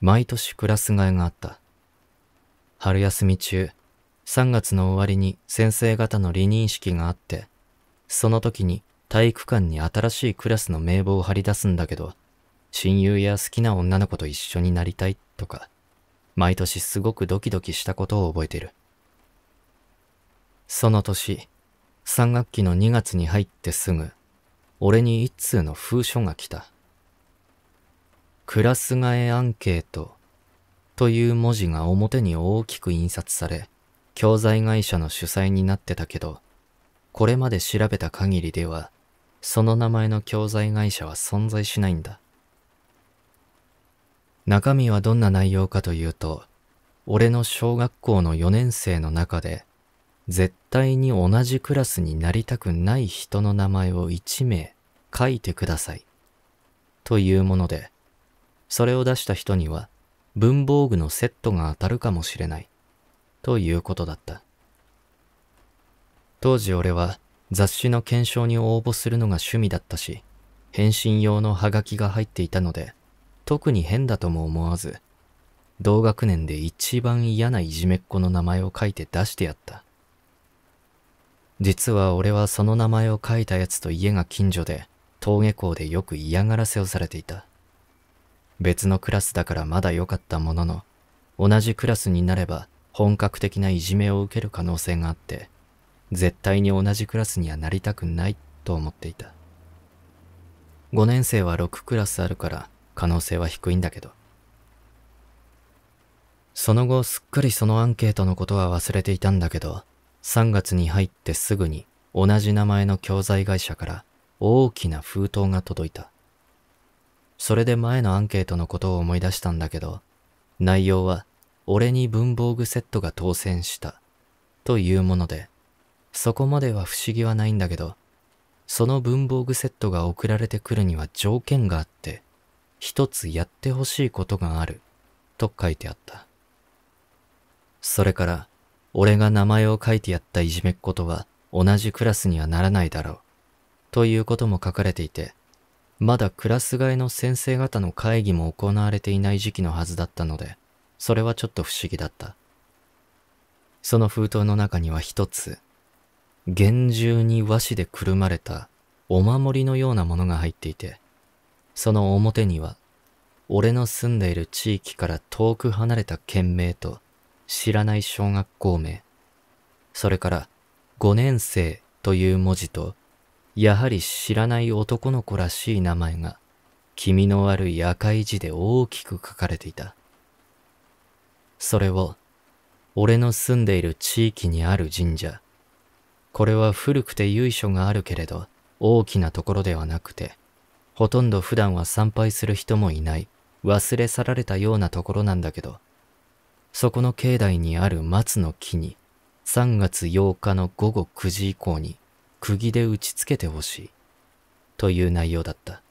毎年クラス替えがあった。春休み中3月の終わりに先生方の離任式があってその時に体育館に新しいクラスの名簿を貼り出すんだけど、親友や好きな女の子と一緒になりたいとか、毎年すごくドキドキしたことを覚えてる。その年、3学期の2月に入ってすぐ、俺に一通の封書が来た。クラス替えアンケートという文字が表に大きく印刷され、教材会社の主催になってたけど、これまで調べた限りでは、その名前の教材会社は存在しないんだ。中身はどんな内容かというと、俺の小学校の4年生の中で、絶対に同じクラスになりたくない人の名前を1名書いてください。というもので、それを出した人には文房具のセットが当たるかもしれない。ということだった。当時俺は雑誌の検証に応募するのが趣味だったし、返信用のハガキが入っていたので、特に変だとも思わず、同学年で一番嫌ないじめっ子の名前を書いて出してやった。実は俺はその名前を書いたやつと家が近所で、登下校でよく嫌がらせをされていた。別のクラスだからまだ良かったものの、同じクラスになれば本格的ないじめを受ける可能性があって、絶対に同じクラスにはなりたくないと思っていた。5年生は6クラスあるから可能性は低いんだけど。その後すっかりそのアンケートのことは忘れていたんだけど、3月に入ってすぐに同じ名前の教材会社から大きな封筒が届いた。それで前のアンケートのことを思い出したんだけど、内容は俺に文房具セットが当選したというもので、そこまでは不思議はないんだけど、その文房具セットが送られてくるには条件があって、一つやってほしいことがある、と書いてあった。それから、俺が名前を書いてやったいじめっ子とは同じクラスにはならないだろう、ということも書かれていて、まだクラス替えの先生方の会議も行われていない時期のはずだったので、それはちょっと不思議だった。その封筒の中には一つ、厳重に和紙でくるまれたお守りのようなものが入っていて、その表には、俺の住んでいる地域から遠く離れた県名と知らない小学校名、それから5年生という文字と、やはり知らない男の子らしい名前が、気味の悪い赤い字で大きく書かれていた。それを、俺の住んでいる地域にある神社、これは古くて由緒があるけれど、大きなところではなくて、ほとんど普段は参拝する人もいない、忘れ去られたようなところなんだけど、そこの境内にある松の木に、3月8日の午後9時以降に、釘で打ち付けてほしい、という内容だった。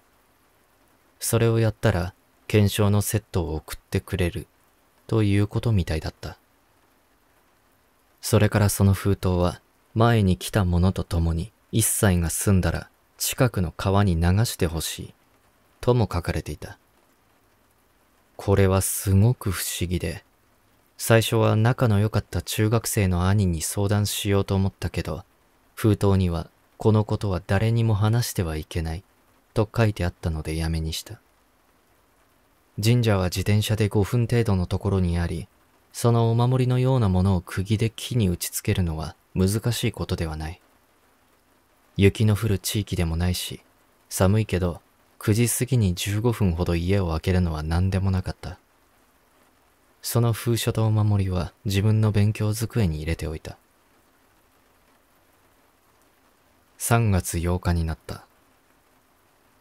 それをやったら、検証のセットを送ってくれる、ということみたいだった。それからその封筒は、前に来たものと共に一切が済んだら近くの川に流してほしい、とも書かれていた。これはすごく不思議で、最初は仲の良かった中学生の兄に相談しようと思ったけど、封筒にはこのことは誰にも話してはいけない、と書いてあったのでやめにした。神社は自転車で5分程度のところにあり、そのお守りのようなものを釘で木に打ち付けるのは難しいことではない。雪の降る地域でもないし、寒いけど9時過ぎに15分ほど家を開けるのは何でもなかった。その封書とお守りは自分の勉強机に入れておいた。3月8日になった。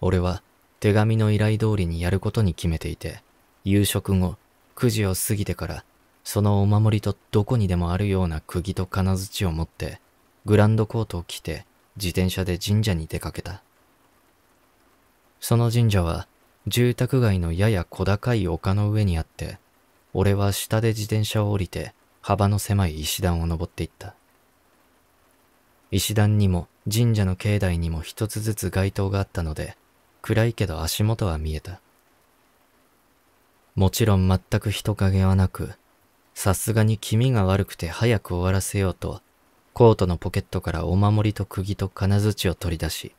俺は手紙の依頼通りにやることに決めていて、夕食後9時を過ぎてからそのお守りとどこにでもあるような釘と金槌を持ってグランドコートを着て自転車で神社に出かけた。その神社は住宅街のやや小高い丘の上にあって、俺は下で自転車を降りて幅の狭い石段を登っていった。石段にも神社の境内にも一つずつ街灯があったので、暗いけど足元は見えた。もちろん全く人影はなく、さすがに気味が悪くて早く終わらせようと、コートのポケットからお守りと釘と金槌を取り出し、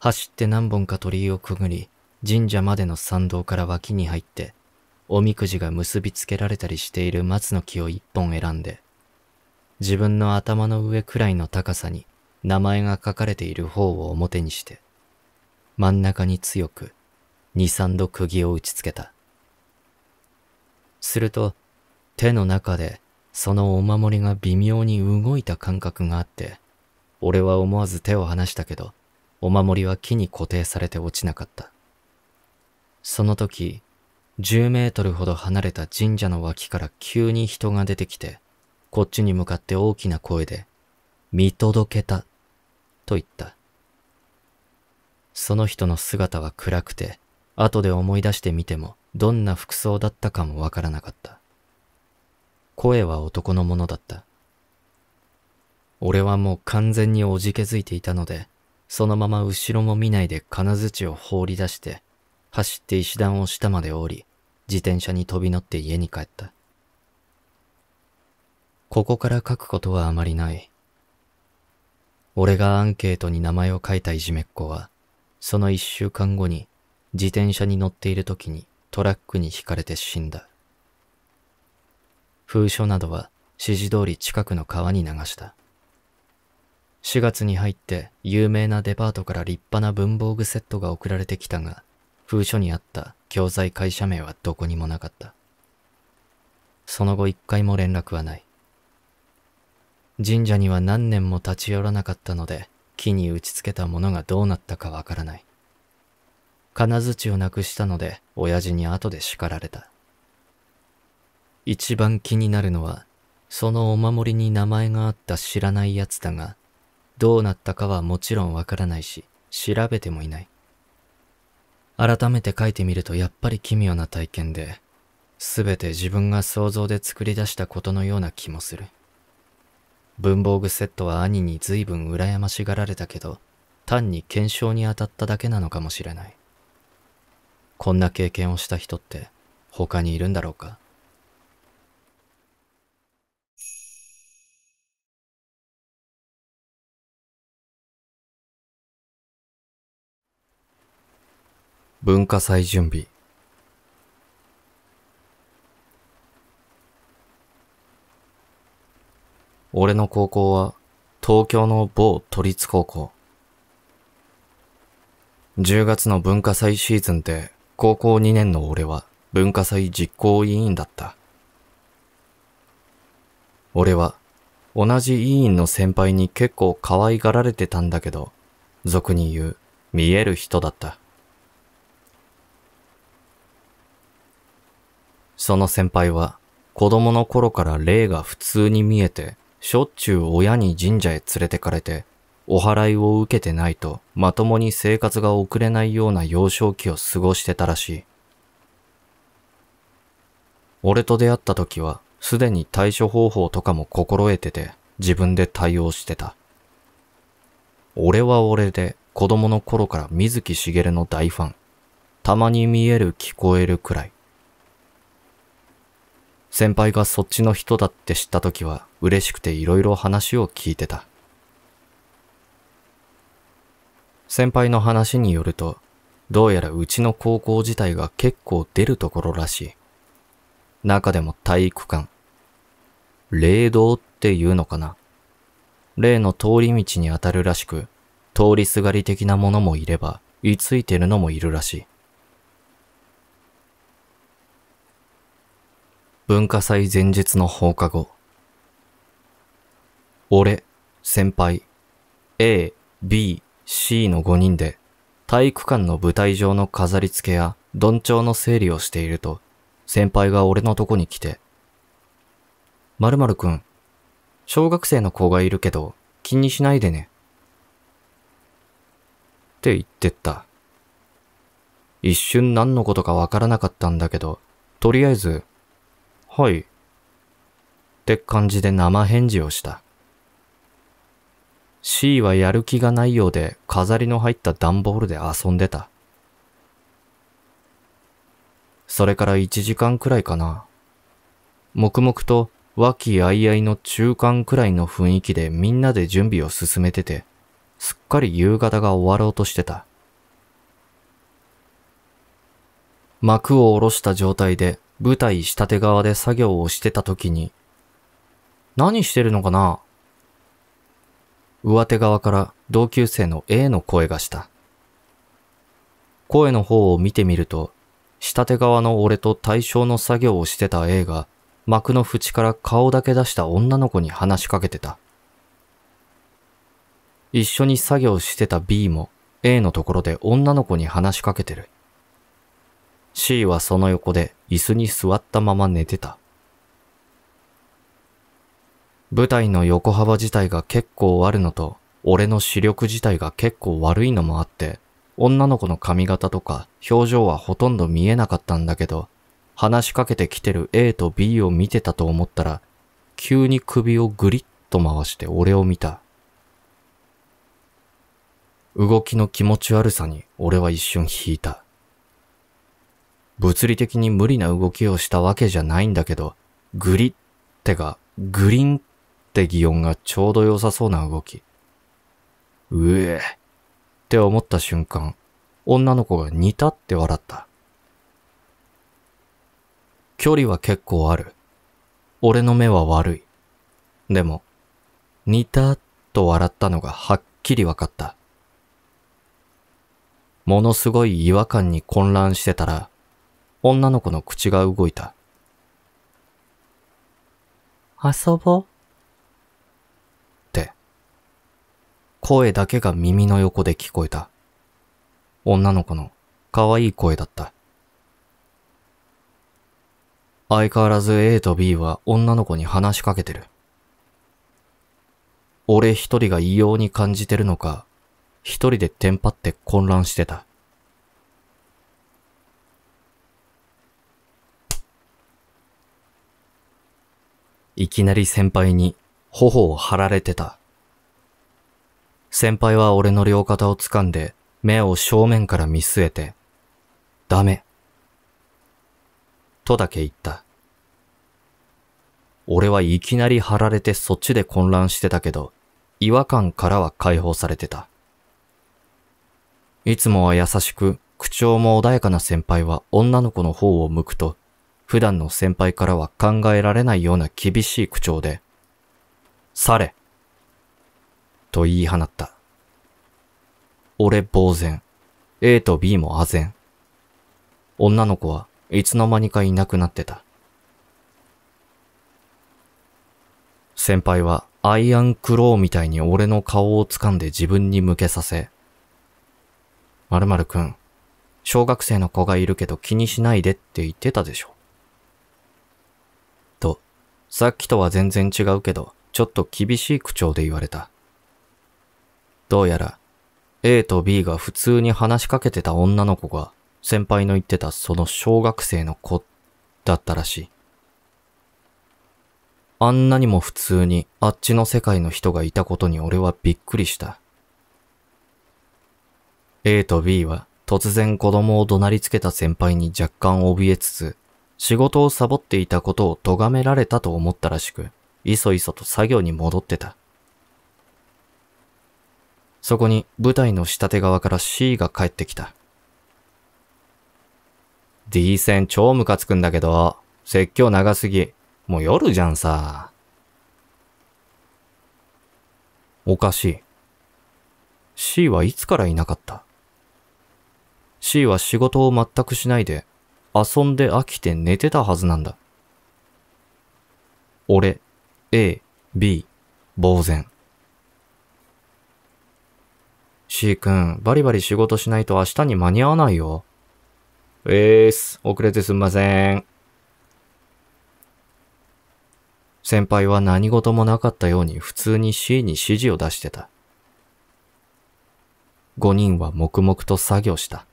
走って何本か鳥居をくぐり、神社までの参道から脇に入って、おみくじが結びつけられたりしている松の木を一本選んで、自分の頭の上くらいの高さに名前が書かれている方を表にして、真ん中に強く二三度釘を打ちつけた。すると、手の中でそのお守りが微妙に動いた感覚があって、俺は思わず手を離したけど、お守りは木に固定されて落ちなかった。その時、10メートルほど離れた神社の脇から急に人が出てきて、こっちに向かって大きな声で、見届けた、と言った。その人の姿は暗くて、後で思い出してみても、どんな服装だったかもわからなかった。声は男のものだった。俺はもう完全におじけづいていたので、そのまま後ろも見ないで金槌を放り出して、走って石段を下まで降り、自転車に飛び乗って家に帰った。ここから書くことはあまりない。俺がアンケートに名前を書いたいじめっ子は、その一週間後に自転車に乗っている時にトラックにひかれて死んだ。封書などは指示通り近くの川に流した。4月に入って有名なデパートから立派な文房具セットが送られてきたが、封書にあった教材会社名はどこにもなかった。その後一回も連絡はない。神社には何年も立ち寄らなかったので、木に打ち付けたものがどうなったかわからない。金槌をなくしたので、親父に後で叱られた。一番気になるのは、そのお守りに名前があった知らない奴だが、どうなったかはもちろんわからないし、調べてもいない。改めて書いてみるとやっぱり奇妙な体験で、すべて自分が想像で作り出したことのような気もする。文房具セットは兄に随分羨ましがられたけど、単に検証に当たっただけなのかもしれない。こんな経験をした人って他にいるんだろうか文化祭準備俺の高校は東京の某都立高校。10月の文化祭シーズンで高校2年の俺は文化祭実行委員だった。俺は同じ委員の先輩に結構可愛がられてたんだけど、俗に言う見える人だった。その先輩は子供の頃から霊が普通に見えて、しょっちゅう親に神社へ連れてかれて、お祓いを受けてないとまともに生活が送れないような幼少期を過ごしてたらしい。俺と出会った時はすでに対処方法とかも心得てて自分で対応してた。俺は俺で子供の頃から水木しげるの大ファン。たまに見える聞こえるくらい。先輩がそっちの人だって知った時は嬉しくて色々話を聞いてた。先輩の話によると、どうやらうちの高校自体が結構出るところらしい。中でも体育館。霊道っていうのかな。霊の通り道にあたるらしく、通りすがり的なものもいれば、居ついてるのもいるらしい。文化祭前日の放課後。俺、先輩、A、B、C の5人で体育館の舞台上の飾り付けやどんちょうの整理をしていると、先輩が俺のとこに来て、〇〇くん、小学生の子がいるけど気にしないでね。って言ってった。一瞬何のことかわからなかったんだけど、とりあえず、はい。って感じで生返事をした。C はやる気がないようで飾りの入った段ボールで遊んでた。それから1時間くらいかな。黙々と和気あいあいの中間くらいの雰囲気でみんなで準備を進めてて、すっかり夕方が終わろうとしてた。幕を下ろした状態で舞台下手側で作業をしてた時に、何してるのかな？上手側から同級生の A の声がした。声の方を見てみると、下手側の俺と対象の作業をしてた A が幕の縁から顔だけ出した女の子に話しかけてた。一緒に作業してた B も A のところで女の子に話しかけてる。C はその横で椅子に座ったまま寝てた。舞台の横幅自体が結構あるのと、俺の視力自体が結構悪いのもあって、女の子の髪型とか表情はほとんど見えなかったんだけど、話しかけてきてる A と B を見てたと思ったら、急に首をぐりっと回して俺を見た。動きの気持ち悪さに俺は一瞬引いた。物理的に無理な動きをしたわけじゃないんだけど、グリってが、グリンって擬音がちょうど良さそうな動き。うえって思った瞬間、女の子が似たって笑った。距離は結構ある。俺の目は悪い。でも、似たと笑ったのがはっきりわかった。ものすごい違和感に混乱してたら、女の子の口が動いた。遊ぼう？って。声だけが耳の横で聞こえた。女の子の可愛い声だった。相変わらず A と B は女の子に話しかけてる。俺一人が異様に感じてるのか、一人でテンパって混乱してた。いきなり先輩に頬を張られてた。先輩は俺の両肩を掴んで目を正面から見据えて、ダメ。とだけ言った。俺はいきなり張られてそっちで混乱してたけど、違和感からは解放されてた。いつもは優しく、口調も穏やかな先輩は女の子の方を向くと、普段の先輩からは考えられないような厳しい口調で、されと言い放った。俺呆然。A と B も唖然。女の子はいつの間にかいなくなってた。先輩はアイアンクローみたいに俺の顔を掴んで自分に向けさせ、〇〇くん、小学生の子がいるけど気にしないでって言ってたでしょ。さっきとは全然違うけど、ちょっと厳しい口調で言われた。どうやら、A と B が普通に話しかけてた女の子が、先輩の言ってたその小学生の子だったらしい。あんなにも普通にあっちの世界の人がいたことに俺はびっくりした。A と B は突然子供を怒鳴りつけた先輩に若干怯えつつ、仕事をサボっていたことを咎められたと思ったらしく、いそいそと作業に戻ってた。そこに舞台の下手側から C が帰ってきた。D 戦超ムカつくんだけど、説教長すぎ。もう夜じゃんさ。おかしい。C はいつからいなかった ?C は仕事を全くしないで、遊んで飽きて寝てたはずなんだ。俺、A、B、呆然。C 君、バリバリ仕事しないと明日に間に合わないよ。えーす、遅れてすんません。先輩は何事もなかったように普通に C に指示を出してた。5人は黙々と作業した。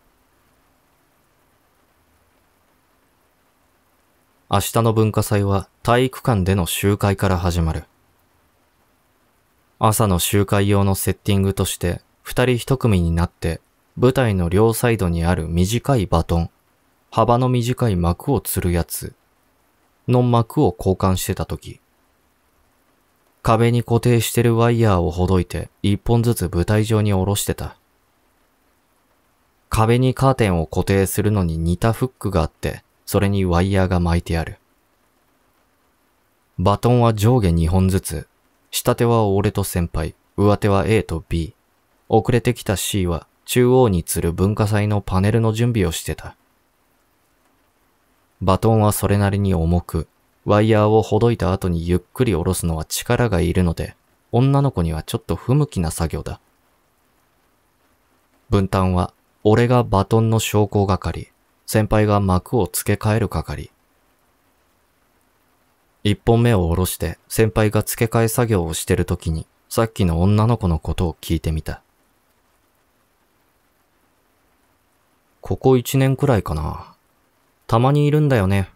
明日の文化祭は体育館での集会から始まる。朝の集会用のセッティングとして二人一組になって舞台の両サイドにある短いバトン、幅の短い幕を吊るやつの幕を交換してたとき、壁に固定してるワイヤーをほどいて一本ずつ舞台上に下ろしてた。壁にカーテンを固定するのに似たフックがあって、それにワイヤーが巻いてある。バトンは上下2本ずつ、下手は俺と先輩、上手は A と B、遅れてきた C は中央に吊る文化祭のパネルの準備をしてた。バトンはそれなりに重く、ワイヤーをほどいた後にゆっくり下ろすのは力がいるので、女の子にはちょっと不向きな作業だ。分担は俺がバトンの昇降係、先輩が幕を付け替える係。一本目を下ろして先輩が付け替え作業をしてる時にさっきの女の子のことを聞いてみた。ここ一年くらいかな。たまにいるんだよね。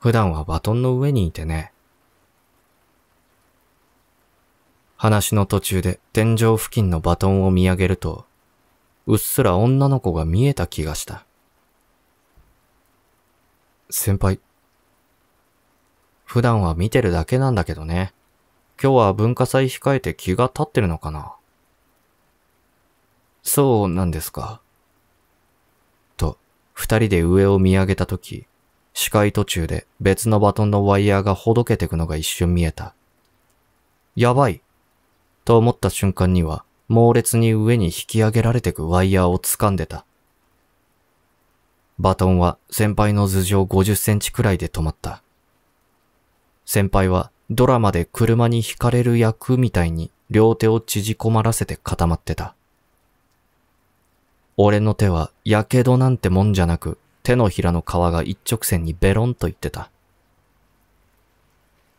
普段はバトンの上にいてね。話の途中で天井付近のバトンを見上げるとうっすら女の子が見えた気がした。先輩。普段は見てるだけなんだけどね。今日は文化祭控えて気が立ってるのかなそうなんですか。と、二人で上を見上げたとき、視界途中で別のバトンのワイヤーがほどけてくのが一瞬見えた。やばいと思った瞬間には、猛烈に上に引き上げられてくワイヤーを掴んでた。バトンは先輩の頭上50センチくらいで止まった。先輩はドラマで車に惹かれる役みたいに両手を縮こまらせて固まってた。俺の手は火傷なんてもんじゃなく手のひらの皮が一直線にベロンと言ってた。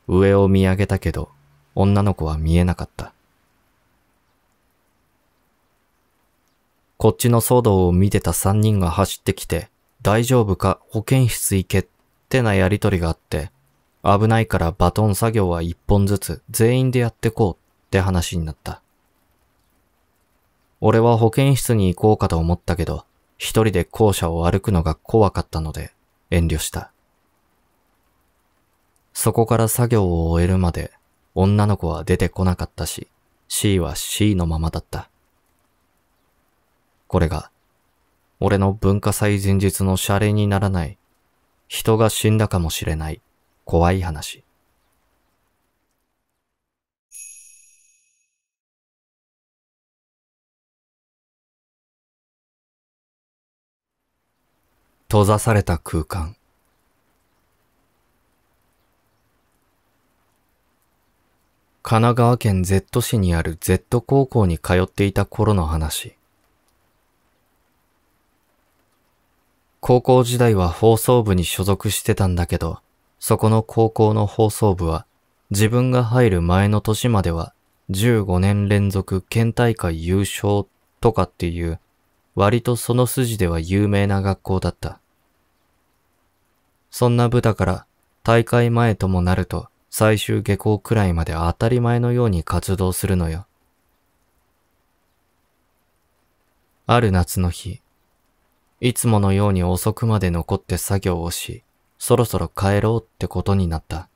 上を見上げたけど女の子は見えなかった。こっちの騒動を見てた三人が走ってきて、大丈夫か？保健室行けってなやりとりがあって、危ないからバトン作業は一本ずつ全員でやってこうって話になった。俺は保健室に行こうかと思ったけど、一人で校舎を歩くのが怖かったので遠慮した。そこから作業を終えるまで女の子は出てこなかったし、C は C のままだった。これが、俺の文化祭前日の謝礼にならない、人が死んだかもしれない怖い話。閉ざされた空間。神奈川県 Z 市にある Z 高校に通っていた頃の話。高校時代は放送部に所属してたんだけど、そこの高校の放送部は、自分が入る前の年までは、15年連続県大会優勝とかっていう、割とその筋では有名な学校だった。そんな部だから、大会前ともなると、最終下校くらいまで当たり前のように活動するのよ。ある夏の日、いつものように遅くまで残って作業をし、そろそろ帰ろうってことになった。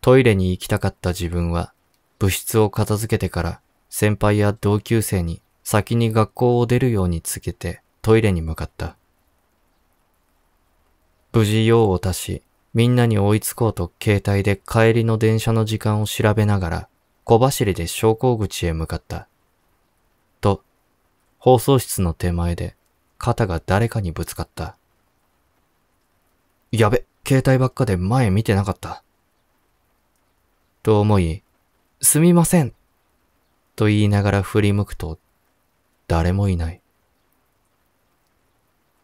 トイレに行きたかった自分は、部室を片付けてから先輩や同級生に先に学校を出るように告げてトイレに向かった。無事用を足し、みんなに追いつこうと携帯で帰りの電車の時間を調べながら小走りで昇降口へ向かった。と、放送室の手前で肩が誰かにぶつかった。やべ、携帯ばっかで前見てなかった。と思い、すみません。と言いながら振り向くと、誰もいない。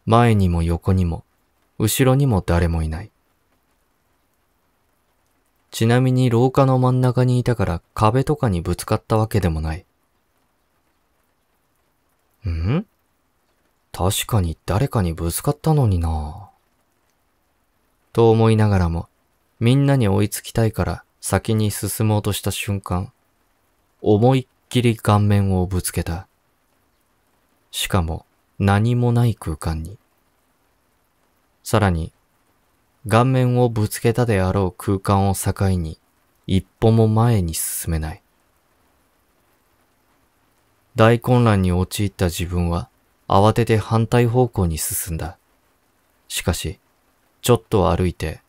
前にも横にも、後ろにも誰もいない。ちなみに廊下の真ん中にいたから壁とかにぶつかったわけでもない。ん？確かに誰かにぶつかったのになと思いながらも、みんなに追いつきたいから先に進もうとした瞬間、思いっきり顔面をぶつけた。しかも何もない空間に。さらに顔面をぶつけたであろう空間を境に一歩も前に進めない。大混乱に陥った自分は慌てて反対方向に進んだ。しかし、ちょっと歩いて、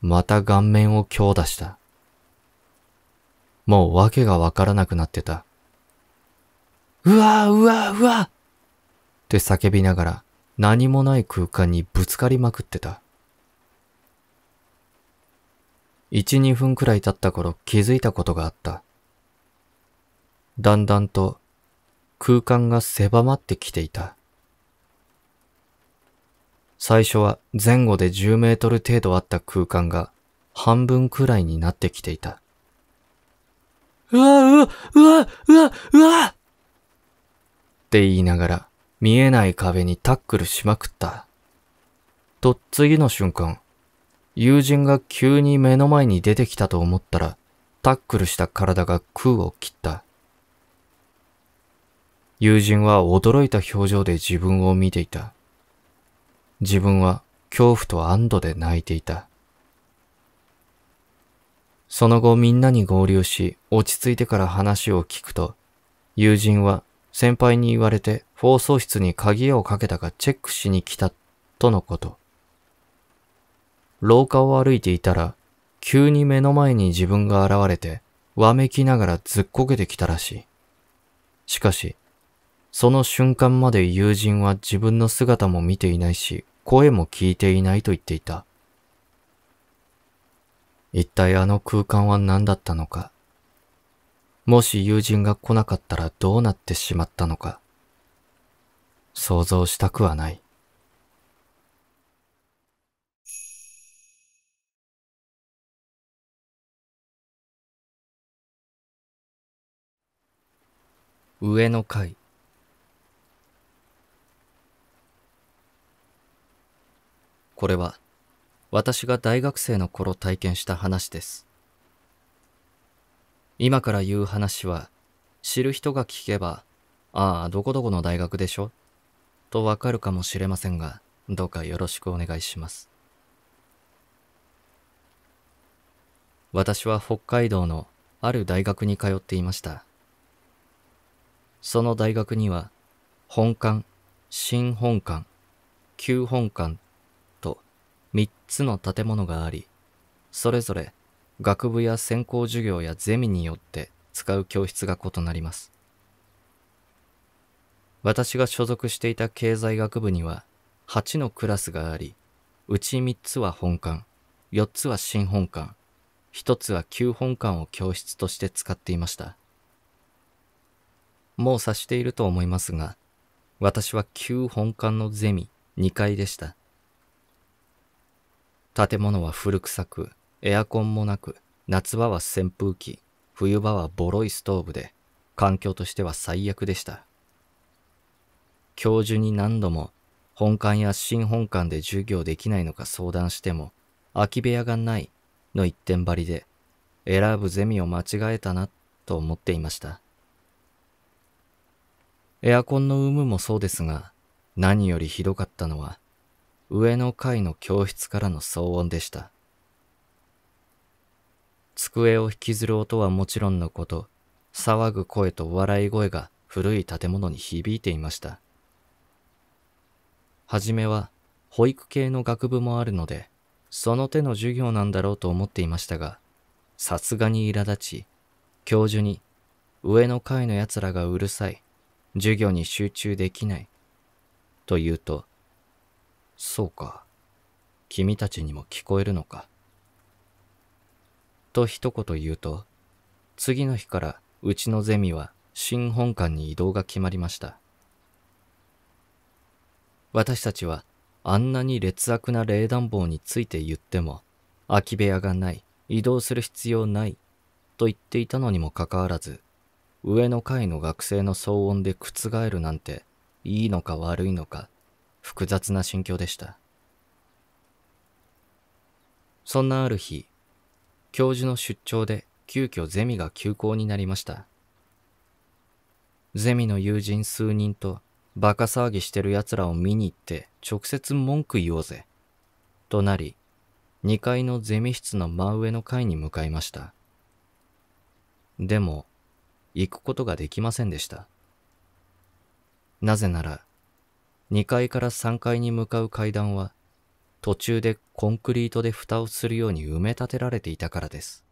また顔面を強打した。もう訳がわからなくなってた。うわうわうわって叫びながら何もない空間にぶつかりまくってた。一、二分くらい経った頃気づいたことがあった。だんだんと空間が狭まってきていた。最初は前後で10メートル程度あった空間が半分くらいになってきていた。うわうわうわうわうわって言いながら見えない壁にタックルしまくった。と次の瞬間、友人が急に目の前に出てきたと思ったら、タックルした体が空を切った。友人は驚いた表情で自分を見ていた。自分は恐怖と安堵で泣いていた。その後みんなに合流し落ち着いてから話を聞くと、友人は先輩に言われて放送室に鍵をかけたかチェックしに来たとのこと。廊下を歩いていたら、急に目の前に自分が現れて、わめきながらずっこけてきたらしい。しかし、その瞬間まで友人は自分の姿も見ていないし、声も聞いていないと言っていた。一体あの空間は何だったのか？もし友人が来なかったらどうなってしまったのか？想像したくはない。上の階これは私が大学生の頃体験した話です。今から言う話は知る人が聞けばああどこどこの大学でしょ？とわかるかもしれませんがどうかよろしくお願いします。私は北海道のある大学に通っていました。その大学には、本館、新本館、旧本館3つの建物があり、それぞれ学部や専攻授業やゼミによって使う教室が異なります。私が所属していた経済学部には8のクラスがあり、うち3つは本館、4つは新本館、1つは旧本館を教室として使っていました。もう察していると思いますが、私は旧本館のゼミ2階でした。建物は古臭く、エアコンもなく、夏場は扇風機、冬場はボロいストーブで、環境としては最悪でした。教授に何度も本館や新本館で授業できないのか相談しても、空き部屋がないの一点張りで、選ぶゼミを間違えたなと思っていました。エアコンの有無もそうですが、何よりひどかったのは、上の階の教室からの騒音でした。机を引きずる音はもちろんのこと、騒ぐ声と笑い声が古い建物に響いていました。はじめは保育系の学部もあるので、その手の授業なんだろうと思っていましたが、さすがに苛立ち、教授に上の階の奴らがうるさい。授業に集中できない。と言うと、そうか。君たちにも聞こえるのか。と一言言うと、次の日からうちのゼミは新本館に移動が決まりました。私たちはあんなに劣悪な冷暖房について言っても、空き部屋がない、移動する必要ない、と言っていたのにもかかわらず、上の階の学生の騒音で覆るなんて、いいのか悪いのか、複雑な心境でした。そんなある日、教授の出張で急遽ゼミが休校になりました。ゼミの友人数人とバカ騒ぎしてる奴らを見に行って直接文句言おうぜ。となり、2階のゼミ室の真上の階に向かいました。でも、行くことができませんでした。なぜなら、2階から3階に向かう階段は、途中でコンクリートで蓋をするように埋め立てられていたからです。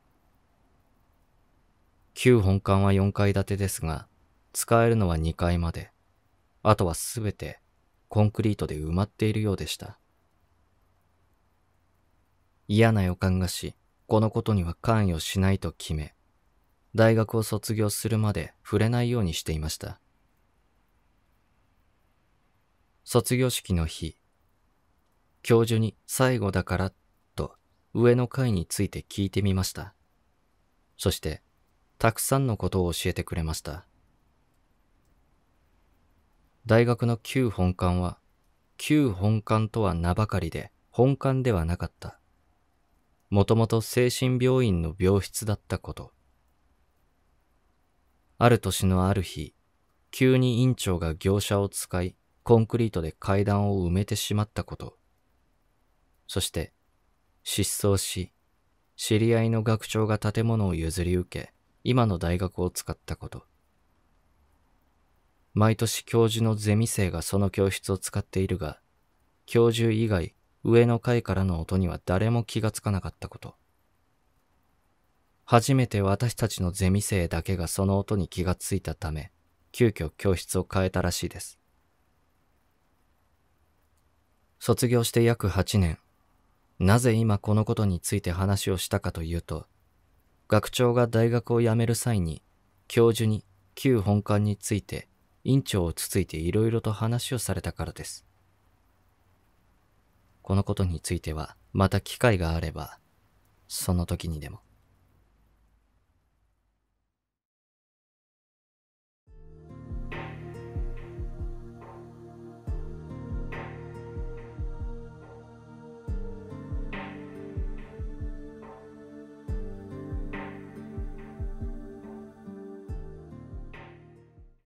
旧本館は4階建てですが、使えるのは2階まで。あとはすべてコンクリートで埋まっているようでした。嫌な予感がし、このことには関与しないと決め、大学を卒業するまで触れないようにしていました。卒業式の日、教授に最後だからと上の階について聞いてみました。そして、たくさんのことを教えてくれました。大学の旧本館は、旧本館とは名ばかりで本館ではなかった。もともと精神病院の病室だったこと。ある年のある日、急に院長が業者を使い、コンクリートで階段を埋めてしまったこと。そして、失踪し、知り合いの学長が建物を譲り受け、今の大学を使ったこと。毎年教授のゼミ生がその教室を使っているが、教授以外上の階からの音には誰も気がつかなかったこと。初めて私たちのゼミ生だけがその音に気がついたため、急遽教室を変えたらしいです。卒業して約8年、なぜ今このことについて話をしたかというと、学長が大学を辞める際に、教授に旧本館について院長をつついていろいろと話をされたからです。このことについてはまた機会があれば、その時にでも。